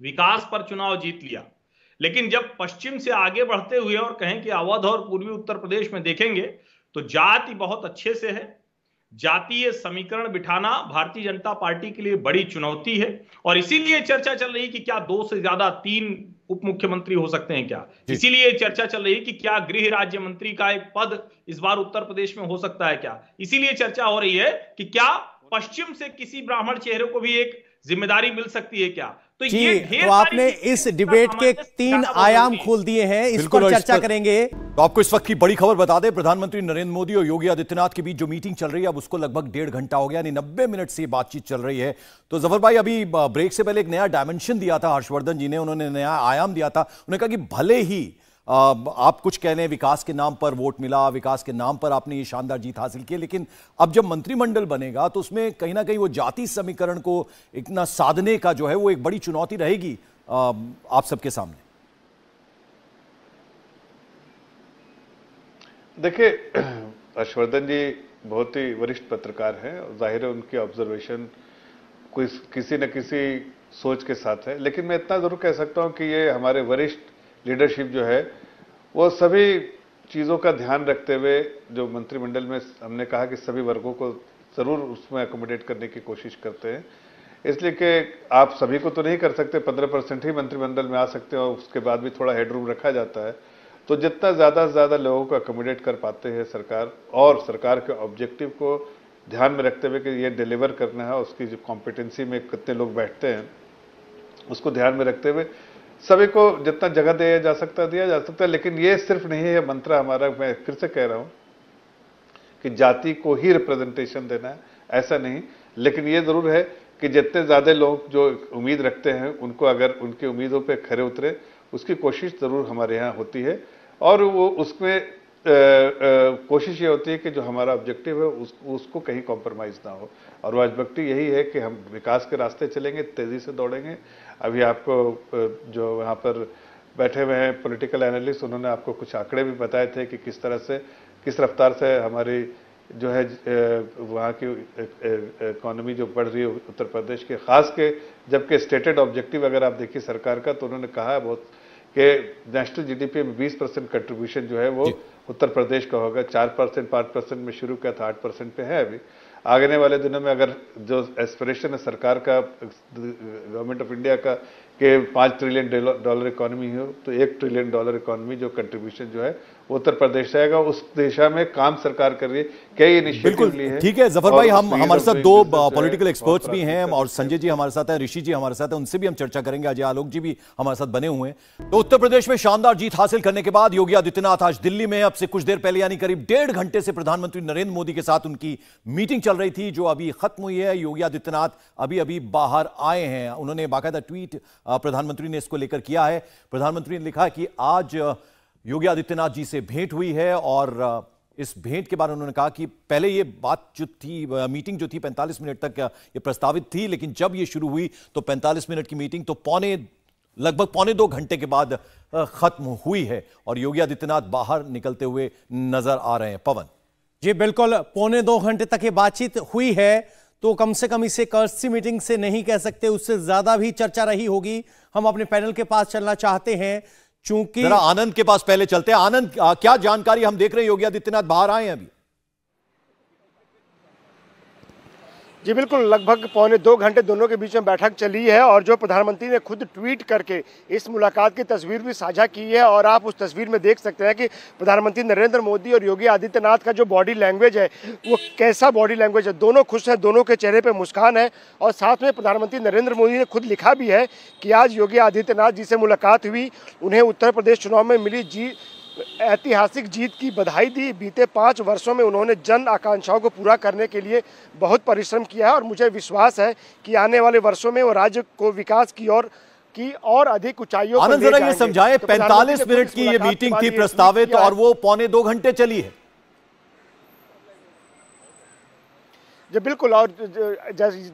विकास पर चुनाव जीत लिया लेकिन जब पश्चिम से आगे बढ़ते हुए और कहें कि अवध और पूर्वी उत्तर प्रदेश में देखेंगे तो जाति बहुत अच्छे से है। जातीय समीकरण बिठाना भारतीय जनता पार्टी के लिए बड़ी चुनौती है। और इसीलिए चर्चा चल रही है कि क्या दो से ज़्यादा तीन उप मुख्यमंत्री हो सकते हैं क्या? इसीलिए चर्चा चल रही है कि क्या गृह राज्य मंत्री का एक पद इस बार उत्तर प्रदेश में हो सकता है क्या? इसीलिए चर्चा हो रही है कि क्या पश्चिम से किसी ब्राह्मण चेहरे को भी एक ज़िम्मेदारी मिल सकती है क्या? तो ये तो आपने इस डिबेट के तीन आयाम खोल दिए हैं इसको पर चर्चा करेंगे। तो आपको इस वक्त की बड़ी खबर बता दें प्रधानमंत्री नरेंद्र मोदी और योगी आदित्यनाथ के बीच जो मीटिंग चल रही है अब उसको लगभग डेढ़ घंटा हो गया यानी नब्बे मिनट से बातचीत चल रही है। तो ज़फ़र भाई अभी ब्रेक से पहले एक नया डायमेंशन दिया था हर्षवर्धन जी ने उन्होंने नया आयाम दिया था। उन्होंने कहा कि भले ही आप कुछ कह विकास के नाम पर वोट मिला, विकास के नाम पर आपने ये शानदार जीत हासिल की, लेकिन अब जब मंत्रिमंडल बनेगा तो उसमें कहीं ना कहीं वो जाति समीकरण को इतना साधने का जो है, वो एक बड़ी चुनौती रहेगी आप सबके सामने। देखिए, हर्षवर्धन जी बहुत ही वरिष्ठ पत्रकार हैं, और ज़ाहिर है उनकी ऑब्जर्वेशन कोई किसी न किसी सोच के साथ है, लेकिन मैं इतना ज़रूर कह सकता हूँ कि ये हमारे वरिष्ठ लीडरशिप जो है, वो सभी चीज़ों का ध्यान रखते हुए जो मंत्रिमंडल में हमने कहा कि सभी वर्गों को ज़रूर उसमें अकोमोडेट करने की कोशिश करते हैं। इसलिए कि आप सभी को तो नहीं कर सकते, पंद्रह परसेंट ही मंत्रिमंडल में आ सकते हैं और उसके बाद भी थोड़ा हेडरूम रखा जाता है। तो जितना ज़्यादा से ज़्यादा लोगों को अकोमोडेट कर पाते हैं सरकार और सरकार के ऑब्जेक्टिव को ध्यान में रखते हुए कि ये डिलीवर करना है उसकी जो कॉम्पिटेंसी में कितने लोग बैठते हैं, उसको ध्यान में रखते हुए सभी को जितना जगह दिया जा सकता है दिया जा सकता है लेकिन ये सिर्फ़ नहीं है मंत्र हमारा मैं फिर से कह रहा हूँ कि जाति को ही रिप्रेजेंटेशन देना है ऐसा नहीं। लेकिन ये ज़रूर है कि जितने ज़्यादा लोग जो उम्मीद रखते हैं उनको अगर उनकी उम्मीदों पे खरे उतरे उसकी कोशिश ज़रूर हमारे यहाँ होती है। और वो उसमें कोशिश ये होती है कि जो हमारा ऑब्जेक्टिव है उस, उसको कहीं कॉम्प्रोमाइज ना हो। और ऑब्जेक्टिव यही है कि हम विकास के रास्ते चलेंगे तेज़ी से दौड़ेंगे अभी आपको जो वहाँ पर बैठे हुए हैं पॉलिटिकल एनालिस्ट उन्होंने आपको कुछ आंकड़े भी बताए थे कि किस तरह से किस रफ्तार से हमारी जो है वहाँ की इकोनॉमी जो बढ़ रही है उत्तर प्रदेश के खास के जबकि स्टेटेड ऑब्जेक्टिव अगर आप देखिए सरकार का तो उन्होंने कहा है बहुत कि नेशनल जीडीपी में 20 परसेंट कंट्रीब्यूशन जो है वो उत्तर प्रदेश का होगा चार परसेंट पाँच परसेंट में शुरू किया था आठ परसेंट पे है अभी। आगने वाले दिनों में अगर जो एस्पिरेशन है सरकार का गवर्नमेंट ऑफ़ इंडिया का कि पाँच ट्रिलियन डॉलर इकोनॉमी हो तो एक ट्रिलियन डॉलर इकोनॉमी जो कंट्रीब्यूशन जो है उत्तर प्रदेश रहेगा उस दिशा में काम सरकार कर रही है कई इनिशिएटिव लिए ठीक है ज़फ़र भाई हम हमारे साथ दो पॉलिटिकल एक्सपर्ट्स भी हैं और संजय जी हमारे साथ हैं ऋषि जी हमारे साथ हैं उनसे भी हम चर्चा करेंगे। अजय आलोक जी भी हमारे साथ बने हुए हैं। तो उत्तर प्रदेश में शानदार जीत हासिल करने के बाद योगी आदित्यनाथ आज दिल्ली में अब से कुछ देर पहले यानी करीब डेढ़ घंटे से प्रधानमंत्री नरेंद्र मोदी के साथ उनकी मीटिंग चल रही थी जो अभी खत्म हुई है। योगी आदित्यनाथ अभी अभी बाहर आए हैं। उन्होंने बाकायदा ट्वीट प्रधानमंत्री ने इसको लेकर किया है। प्रधानमंत्री ने लिखा कि आज योगी आदित्यनाथ जी से भेंट हुई है और इस भेंट के बारे में उन्होंने कहा कि पहले ये बात जो थी मीटिंग जो थी 45 मिनट तक ये प्रस्तावित थी, लेकिन जब ये शुरू हुई तो 45 मिनट की मीटिंग तो पौने, लगभग पौने दो घंटे के बाद खत्म हुई है और योगी आदित्यनाथ बाहर निकलते हुए नज़र आ रहे हैं। पवन। जी, बिल्कुल, पौने दो घंटे तक ये बातचीत हुई है तो कम से कम इसे कर्सी मीटिंग से नहीं कह सकते, उससे ज़्यादा भी चर्चा रही होगी। हम अपने पैनल के पास चलना चाहते हैं, चूँकि आनंद के पास पहले चलते हैं। आनंद क्या जानकारी हम देख रहे हैं? योगी आदित्यनाथ बाहर आए हैं अभी। जी बिल्कुल, लगभग पौने दो घंटे दोनों के बीच में बैठक चली है और जो प्रधानमंत्री ने खुद ट्वीट करके इस मुलाकात की तस्वीर भी साझा की है और आप उस तस्वीर में देख सकते हैं कि प्रधानमंत्री नरेंद्र मोदी और योगी आदित्यनाथ का जो बॉडी लैंग्वेज है, वो कैसा बॉडी लैंग्वेज है? दोनों खुश हैं, दोनों के चेहरे पर मुस्कान है और साथ में प्रधानमंत्री नरेंद्र मोदी ने खुद लिखा भी है कि आज योगी आदित्यनाथ जी से मुलाकात हुई, उन्हें उत्तर प्रदेश चुनाव में मिली जी ऐतिहासिक जीत की बधाई दी। बीते पाँच वर्षों में उन्होंने जन आकांक्षाओं को पूरा करने के लिए बहुत परिश्रम किया है और मुझे विश्वास है कि आने वाले वर्षों में वो राज्य को विकास की ओर की और अधिक ऊंचाइयों आनंद जरा ये समझाए तो पैंतालीस मिनट की ये मीटिंग थी प्रस्तावित और वो पौने दो घंटे चली है। जी, बिल्कुल, और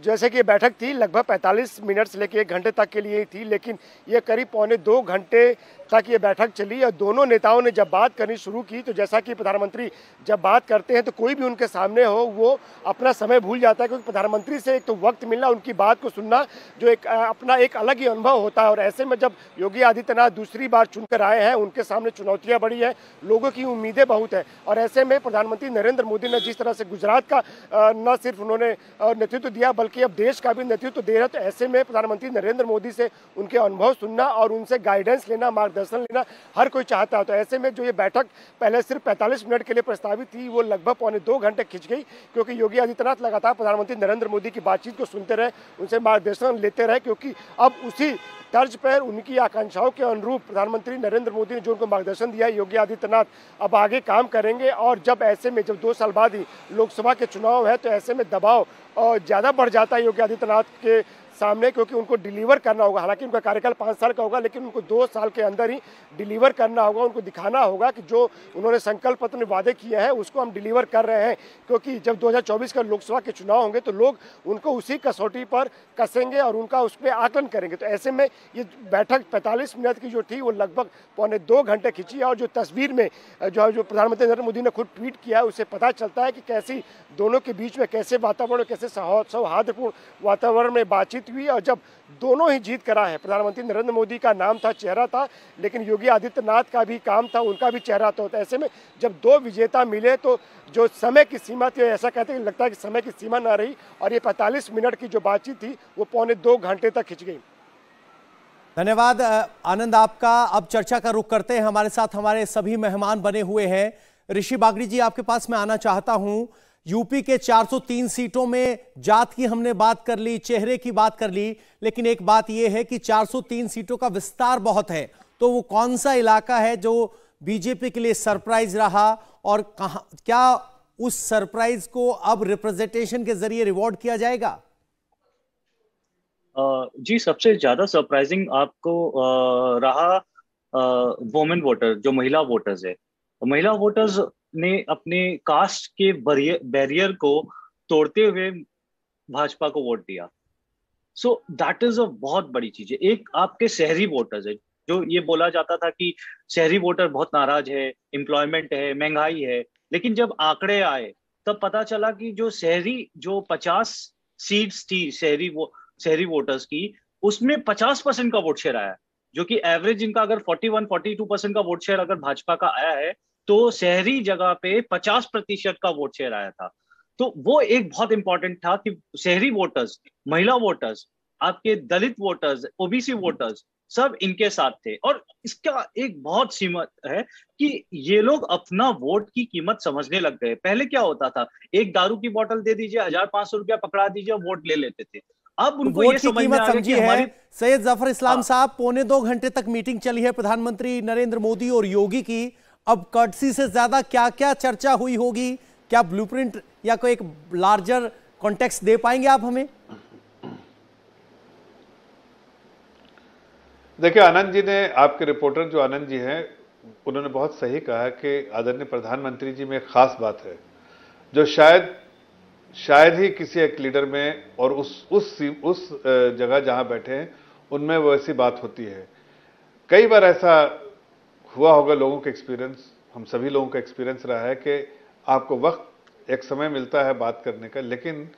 जैसे कि ये बैठक थी, लगभग 45 मिनट से लेकर एक घंटे तक के लिए थी, लेकिन ये करीब पौने दो घंटे तक ये बैठक चली और दोनों नेताओं ने जब बात करनी शुरू की तो जैसा कि प्रधानमंत्री जब बात करते हैं तो कोई भी उनके सामने हो, वो अपना समय भूल जाता है, क्योंकि प्रधानमंत्री से एक तो वक्त मिलना, उनकी बात को सुनना, जो एक अपना एक अलग ही अनुभव होता है, और ऐसे में जब योगी आदित्यनाथ दूसरी बार चुनकर आए हैं, उनके सामने चुनौतियाँ बड़ी हैं, लोगों की उम्मीदें बहुत हैं, और ऐसे में प्रधानमंत्री नरेंद्र मोदी ने जिस तरह से गुजरात का न सिर्फ़ उन्होंने नेतृत्व दिया, बल्कि अब देश का भी नेतृत्व दे रहे तो ऐसे में प्रधानमंत्री नरेंद्र मोदी से उनके अनुभव सुनना और उनसे गाइडेंस लेना, मार्गदर्शन लेना हर कोई चाहता है। तो ऐसे में जो ये बैठक पहले सिर्फ़ पैंतालीस मिनट के लिए प्रस्तावित थी, वो लगभग पौने दो घंटे खिंच गई, क्योंकि योगी आदित्यनाथ लगातार प्रधानमंत्री नरेंद्र मोदी की बातचीत को सुनते रहे, उनसे मार्गदर्शन लेते रहे, क्योंकि अब उसी तर्ज पर उनकी आकांक्षाओं के अनुरूप प्रधानमंत्री नरेंद्र मोदी ने जो उनको मार्गदर्शन दिया है योगी आदित्यनाथ अब आगे काम करेंगे और जब ऐसे में, जब दो साल बाद ही लोकसभा के चुनाव है तो ऐसे में दबाव ज़्यादा बढ़ जाता है योगी आदित्यनाथ के सामने, क्योंकि उनको डिलीवर करना होगा। हालाँकि उनका कार्यकाल पाँच साल का होगा, लेकिन उनको दो साल के अंदर ही डिलीवर करना होगा, उनको दिखाना होगा कि जो उन्होंने संकल्प पत्र वादे किए हैं, उसको हम डिलीवर कर रहे हैं। क्योंकि जब 2024 का लोकसभा के चुनाव होंगे तो लोग उनको उसी कसौटी पर कसेंगे और उनका उस पर आकलन करेंगे। तो ऐसे में ये बैठक पैंतालीस मिनट की जो थी, वो लगभग पौने दो घंटे खींची और जो तस्वीर में, जो जो प्रधानमंत्री नरेंद्र मोदी ने खुद ट्वीट किया है उससे पता चलता है कि कैसी दोनों के बीच में कैसे वातावरण, कैसे सौहार्दपूर्ण वातावरण में बातचीत हुई और जब दोनों ही जीत करा है। प्रधानमंत्री नरेंद्र मोदी का नाम था, चेहरा था, लेकिन योगी आदित्यनाथ का भी काम था, उनका भी चेहरा था। तो ऐसे में जब दो विजेता मिले तो जो समय की सीमा थी, ऐसा कहते हैं लगता है कि समय की सीमा ना रही और ये पैंतालीस मिनट की जो बातचीत थी, वो पौने दो घंटे तक खिंच गई। धन्यवाद आनंद आपका। अब चर्चा का रुख करते हैं। हमारे साथ हमारे सभी मेहमान बने हुए हैं। ऋषि बागड़ी जी, आपके पास मैं आना चाहता हूँ। यूपी के 403 सीटों में जात की हमने बात कर ली, चेहरे की बात कर ली, लेकिन एक बात यह है कि 403 सीटों का विस्तार बहुत है। तो वो कौन सा इलाका है जो बीजेपी के लिए सरप्राइज़ रहा और कहा, क्या उस सरप्राइज़ को अब रिप्रेजेंटेशन के ज़रिए रिवॉर्ड किया जाएगा? जी, सबसे ज़्यादा सरप्राइजिंग आपको रहा वोमेन वोटर, जो महिला वोटर्स है। महिला वोटर्स ने अपने कास्ट के बैरियर को तोड़ते हुए भाजपा को वोट दिया। सो दैट इज़ अ बहुत बड़ी चीज़ है। एक आपके शहरी वोटर्स है, जो ये बोला जाता था कि शहरी वोटर बहुत नाराज़ है एम्प्लॉयमेंट है, महँगाई है, लेकिन जब आंकड़े आए, तब पता चला कि जो शहरी, जो पचास सीट्स थी शहरी वो शहरी वोटर्स की, उसमें पचास परसेंट का वोट शेयर आया। जो कि एवरेज इनका अगर 41 42 परसेंट का वोट शेयर अगर भाजपा का आया है तो शहरी जगह पे 50 प्रतिशत का वोट शेयर आया था। तो वो एक बहुत इंपॉर्टेंट था कि शहरी वोटर्स महिला वोटर्स आपके दलित वोटर्स ओबीसी वोटर्स सब इनके साथ थे। और इसका एक बहुत सीमत है कि ये लोग अपना वोट की कीमत समझने लग गए। पहले क्या होता था? एक दारू की बोतल दे दीजिए हज़ार पाँच सौ रुपया पकड़ा दीजिए वोट ले लेते थे। अब उनको वोट की कीमत समझी है। सैयद ज़फ़र इस्लाम हाँ। साहब पौने दो घंटे तक मीटिंग चली है प्रधानमंत्री नरेंद्र मोदी और योगी की। अब कर्टसी से ज़्यादा क्या क्या चर्चा हुई होगी? क्या ब्लूप्रिंट या कोई एक लार्जर कॉन्टेक्स्ट दे पाएँगे आप हमें? देखिए, आनंद जी ने, आपके रिपोर्टर जो आनंद जी हैं, उन्होंने बहुत सही कहा कि आदरणीय प्रधानमंत्री जी में एक खास बात है, जो शायद शायद ही किसी एक लीडर में और उस उस उस जगह जहाँ बैठे हैं, उनमें वो ऐसी बात होती है। कई बार ऐसा हुआ होगा लोगों का एक्सपीरियंस हम सभी लोगों का एक्सपीरियंस रहा है कि आपको वक्त, एक समय मिलता है बात करने का, लेकिन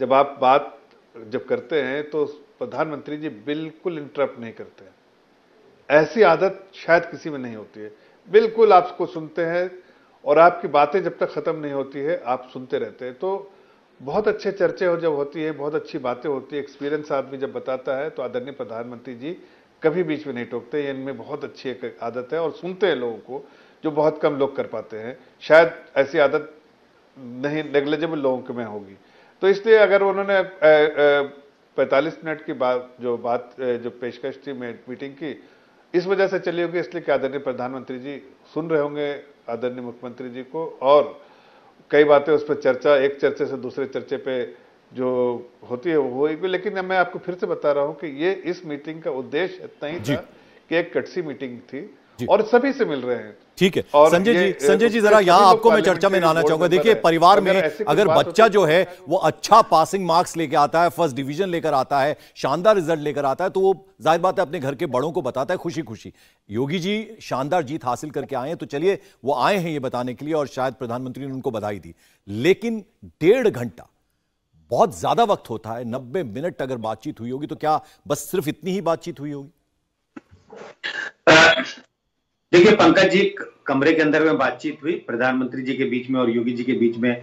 जब आप बात जब करते हैं तो प्रधानमंत्री जी बिल्कुल इंटरप्ट नहीं करते ऐसी आदत शायद किसी में नहीं होती है। बिल्कुल आपको सुनते हैं और आपकी बातें जब तक खत्म नहीं होती है, आप सुनते रहते हैं। तो बहुत अच्छे चर्चे हो जब होती है, बहुत अच्छी बातें होती है एक्सपीरियंस आदमी जब बताता है तो आदरणीय प्रधानमंत्री जी कभी बीच में नहीं टोकते, ये इनमें बहुत अच्छी एक आदत है और सुनते हैं लोगों को जो बहुत कम लोग कर पाते हैं। शायद ऐसी आदत नहीं नेग्लेजेबल लोगों में होगी। तो इसलिए अगर उन्होंने पैंतालीस मिनट की बात, जो बात जो पेशकश थी मीटिंग की, इस वजह से चली होगी, इसलिए कि आदरणीय प्रधानमंत्री जी सुन रहे होंगे, आदरणीय मुख्यमंत्री जी को, और कई बातें उस पर चर्चा, एक चर्चे से दूसरे चर्चे पे जो होती है वो होगी लेकिन मैं आपको फिर से बता रहा हूँ कि ये इस मीटिंग का उद्देश्य इतना ही था कि एक कटसी मीटिंग थी और सभी से मिल रहे हैं। ठीक है। संजय जी संजय जी जरा यहाँ आपको मैं चर्चा में लाना चाहूँगा। देखिए परिवार में अगर बच्चा जो है, वो अच्छा पासिंग मार्क्स लेके आता है फ़र्स्ट डिवीज़न लेकर आता है शानदार रिज़ल्ट लेकर आता है तो वो ज़ाहिर बात है अपने घर के बड़ों को बताता है खुशी खुशी योगी जी शानदार जीत हासिल करके आए हैं तो चलिए वो आए हैं ये बताने के लिए और शायद प्रधानमंत्री ने उनको बधाई दी। लेकिन डेढ़ घंटा बहुत ज़्यादा वक्त होता है नब्बे मिनट अगर बातचीत हुई होगी तो क्या बस सिर्फ़ इतनी ही बातचीत हुई होगी? देखिए पंकज जी कमरे के अंदर में बातचीत हुई प्रधानमंत्री जी के बीच में और योगी जी के बीच में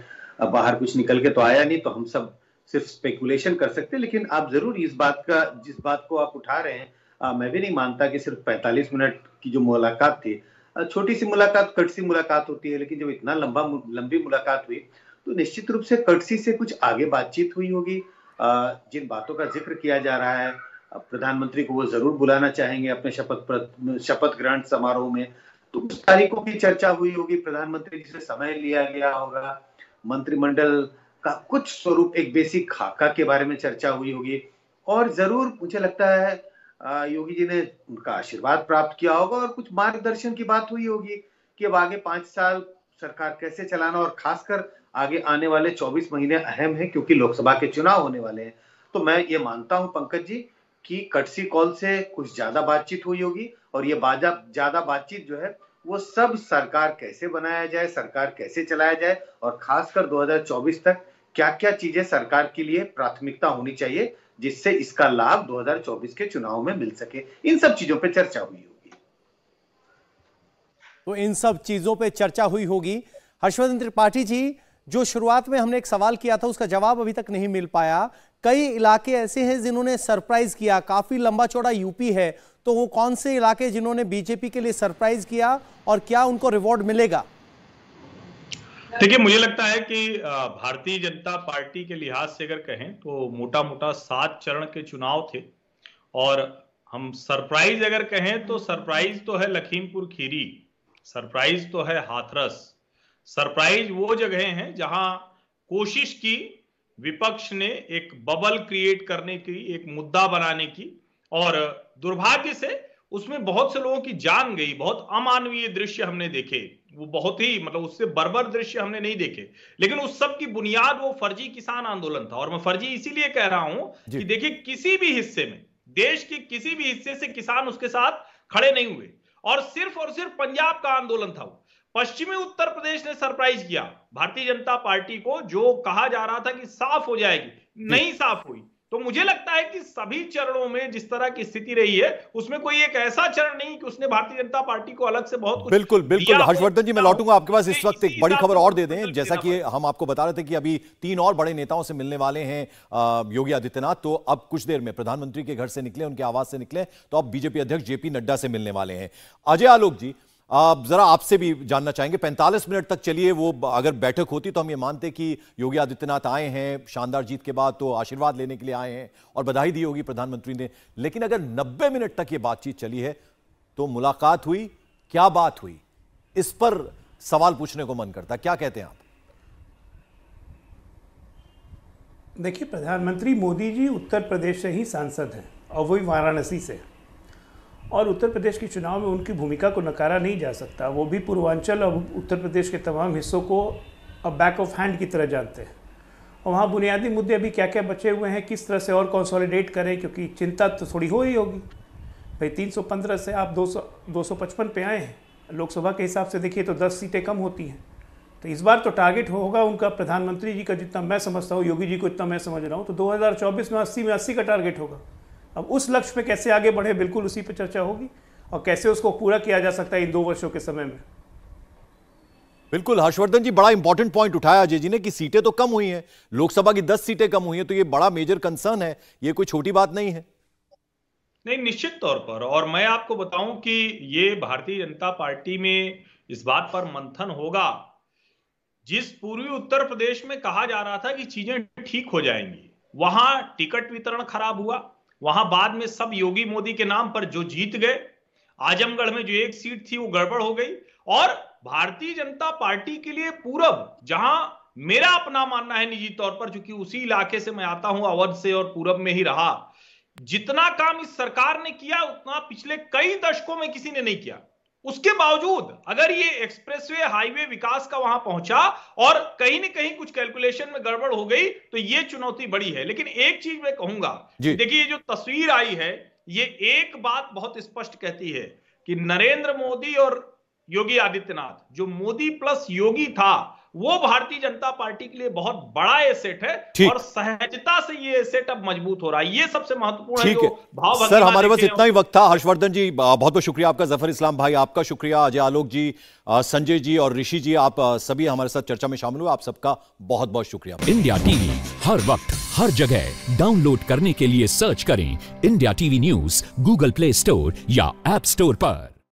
बाहर कुछ निकल के तो आया नहीं तो हम सब सिर्फ़ स्पेकुलेशन कर सकते लेकिन आप ज़रूर इस बात का जिस बात को आप उठा रहे हैं आ, मैं भी नहीं मानता कि सिर्फ़ 45 मिनट की जो मुलाकात थी छोटी सी मुलाकात कट सी मुलाकात होती है लेकिन जब इतना लंबा लंबी मुलाकात हुई तो निश्चित रूप से कटसी से कुछ आगे बातचीत हुई होगी। जिन बातों का ज़िक्र किया जा रहा है प्रधानमंत्री को वो ज़रूर बुलाना चाहेंगे अपने शपथ शपथ ग्रहण समारोह में। तो उस तारीखों की चर्चा हुई होगी। प्रधानमंत्री जी से समय लिया गया होगा। मंत्रिमंडल का कुछ स्वरूप, एक बेसिक खाका के बारे में चर्चा हुई होगी। और ज़रूर मुझे लगता है योगी जी ने उनका आशीर्वाद प्राप्त किया होगा और कुछ मार्गदर्शन की बात हुई होगी कि अब आगे पाँच साल सरकार कैसे चलाना और खासकर आगे आने वाले 24 महीने अहम है क्योंकि लोकसभा के चुनाव होने वाले हैं। तो मैं ये मानता हूँ पंकज जी कि कटसी कॉल से कुछ ज़्यादा बातचीत हुई होगी और ये ज़्यादा बातचीत जो है, वो सब सरकार कैसे बनाया जाए, सरकार कैसे चलाया जाए और खासकर 2024 तक क्या क्या चीज़ें सरकार के लिए प्राथमिकता होनी चाहिए जिससे इसका लाभ 2024 के चुनाव में मिल सके। इन सब चीज़ों पे चर्चा हुई होगी। तो इन सब चीज़ों पे चर्चा हुई होगी। हर्षवर्धन त्रिपाठी जी जो शुरुआत में हमने एक सवाल किया था, उसका जवाब अभी तक नहीं मिल पाया। कई इलाके ऐसे हैं जिन्होंने सरप्राइज़ किया, काफ़ी लंबा चौड़ा यूपी है तो वो कौन से इलाके जिन्होंने बीजेपी के लिए सरप्राइज़ किया और क्या उनको रिवॉर्ड मिलेगा? देखिए, मुझे लगता है कि भारतीय जनता पार्टी के लिहाज से अगर कहें तो मोटा मोटा सात चरण के चुनाव थे। और हम सरप्राइज़ अगर कहें तो सरप्राइज़ तो है लखीमपुर खीरी, सरप्राइज़ तो है हाथरस सरप्राइज़ वो जगह हैं जहाँ कोशिश की विपक्ष ने एक बबल क्रिएट करने की एक मुद्दा बनाने की और दुर्भाग्य से उसमें बहुत से लोगों की जान गई बहुत अमानवीय दृश्य हमने देखे। वो बहुत ही मतलब उससे बर्बर दृश्य हमने नहीं देखे। लेकिन उस सब की बुनियाद वो फर्जी किसान आंदोलन था। और मैं फर्जी इसीलिए कह रहा हूँ कि देखिए किसी भी हिस्से में देश के किसी भी हिस्से से किसान उसके साथ खड़े नहीं हुए। और सिर्फ़ और सिर्फ़ पंजाब का आंदोलन था वो। पश्चिमी उत्तर प्रदेश ने सरप्राइज़ किया। भारतीय जनता पार्टी को जो कहा जा रहा था कि साफ़ हो जाएगी नहीं साफ़ हुई। तो मुझे लगता है कि सभी चरणों में जिस तरह की स्थिति रही है उसमें कोई एक ऐसा चरण नहीं कि उसने भारतीय जनता पार्टी को अलग से बहुत कुछ बिल्कुल बिल्कुल। हर्षवर्धन जी मैं लौटूँगा आपके पास इस वक्त एक बड़ी खबर और दे दें जैसा कि हम आपको बता रहे थे कि अभी तीन और बड़े नेताओं से मिलने वाले हैं योगी आदित्यनाथ। तो अब कुछ देर में प्रधानमंत्री के घर से निकले उनके आवास से निकले तो अब बीजेपी अध्यक्ष जेपी नड्डा से मिलने वाले हैं। अजय आलोक जी आप जरा आपसे भी जानना चाहेंगे 45 मिनट तक चलिए, वो अगर बैठक होती तो हम ये मानते कि योगी आदित्यनाथ आए हैं, शानदार जीत के बाद तो आशीर्वाद लेने के लिए आए हैं और बधाई दी होगी प्रधानमंत्री ने। लेकिन अगर 90 मिनट तक ये बातचीत चली है तो मुलाकात हुई, क्या बात हुई? इस पर सवाल पूछने को मन करता क्या कहते हैं आप? देखिए, प्रधानमंत्री मोदी जी उत्तर प्रदेश से ही सांसद हैं और वही वाराणसी से और उत्तर प्रदेश के चुनाव में उनकी भूमिका को नकारा नहीं जा सकता। वो भी पूर्वांचल और उत्तर प्रदेश के तमाम हिस्सों को अब बैक ऑफ़ हैंड की तरह जानते हैं। और वहाँ बुनियादी मुद्दे अभी क्या क्या बचे हुए हैं, किस तरह से और कंसोलिडेट करें, क्योंकि चिंता तो थोड़ी हो ही होगी। भाई 315 से आप 200 255 पे आए हैं। लोकसभा के हिसाब से देखिए तो 10 सीटें कम होती हैं। तो इस बार तो टारगेट होगा उनका प्रधानमंत्री जी का जितना मैं समझता हूँ, योगी जी को इतना मैं समझ रहा हूँ तो 2024 में 80 में 80 का टारगेट होगा। अब उस लक्ष्य पे कैसे आगे बढ़े बिल्कुल उसी पे चर्चा होगी। और कैसे उसको पूरा किया जा सकता है इन दो वर्षों के समय में। बिल्कुल हर्षवर्धन जी बड़ा इंपॉर्टेंट पॉइंट उठाया अजय जी ने कि सीटें तो कम हुई हैं। लोकसभा की दस सीटें कम हुई हैं तो ये बड़ा मेजर कंसर्न है। ये कोई छोटी बात नहीं है। नहीं निश्चित तौर पर। और मैं आपको बताऊँ कि ये भारतीय जनता पार्टी में इस बात पर मंथन होगा जिस पूर्वी उत्तर प्रदेश में कहा जा रहा था कि चीज़ें ठीक हो जाएँगी। वहाँ टिकट वितरण खराब हुआ। वहाँ बाद में सब योगी मोदी के नाम पर जो जीत गए, आजमगढ़ में जो एक सीट थी वो गड़बड़ हो गई। और भारतीय जनता पार्टी के लिए पूरब, जहाँ मेरा अपना मानना है निजी तौर पर चूँकि उसी इलाके से मैं आता हूँ, अवध से और पूरब में ही रहा। जितना काम इस सरकार ने किया, उतना पिछले कई दशकों में किसी ने नहीं किया। उसके बावजूद अगर ये एक्सप्रेसवे हाईवे विकास का वहाँ पहुँचा और कहीं ना कहीं कुछ कैलकुलेशन में गड़बड़ हो गई तो ये चुनौती बड़ी है। लेकिन एक चीज़ मैं कहूँगा देखिए ये जो तस्वीर आई है ये एक बात बहुत स्पष्ट कहती है कि नरेंद्र मोदी और योगी आदित्यनाथ जो मोदी प्लस योगी था वो भारतीय जनता पार्टी के लिए बहुत बड़ा एसेट है और सहजता से ये एसेट अब मज़बूत हो रहा है। ये सबसे महत्वपूर्ण है। भाव सर हमारे पास इतना ही वक्त था। हर्षवर्धन जी बहुत बहुत शुक्रिया आपका ज़फ़र इस्लाम भाई आपका शुक्रिया अजय आलोक जी संजय जी और ऋषि जी आप सभी हमारे साथ चर्चा में शामिल हुए। आप सबका बहुत बहुत शुक्रिया। इंडिया टीवी हर वक्त हर जगह। डाउनलोड करने के लिए सर्च करें India TV news Google Play Store या एप स्टोर पर।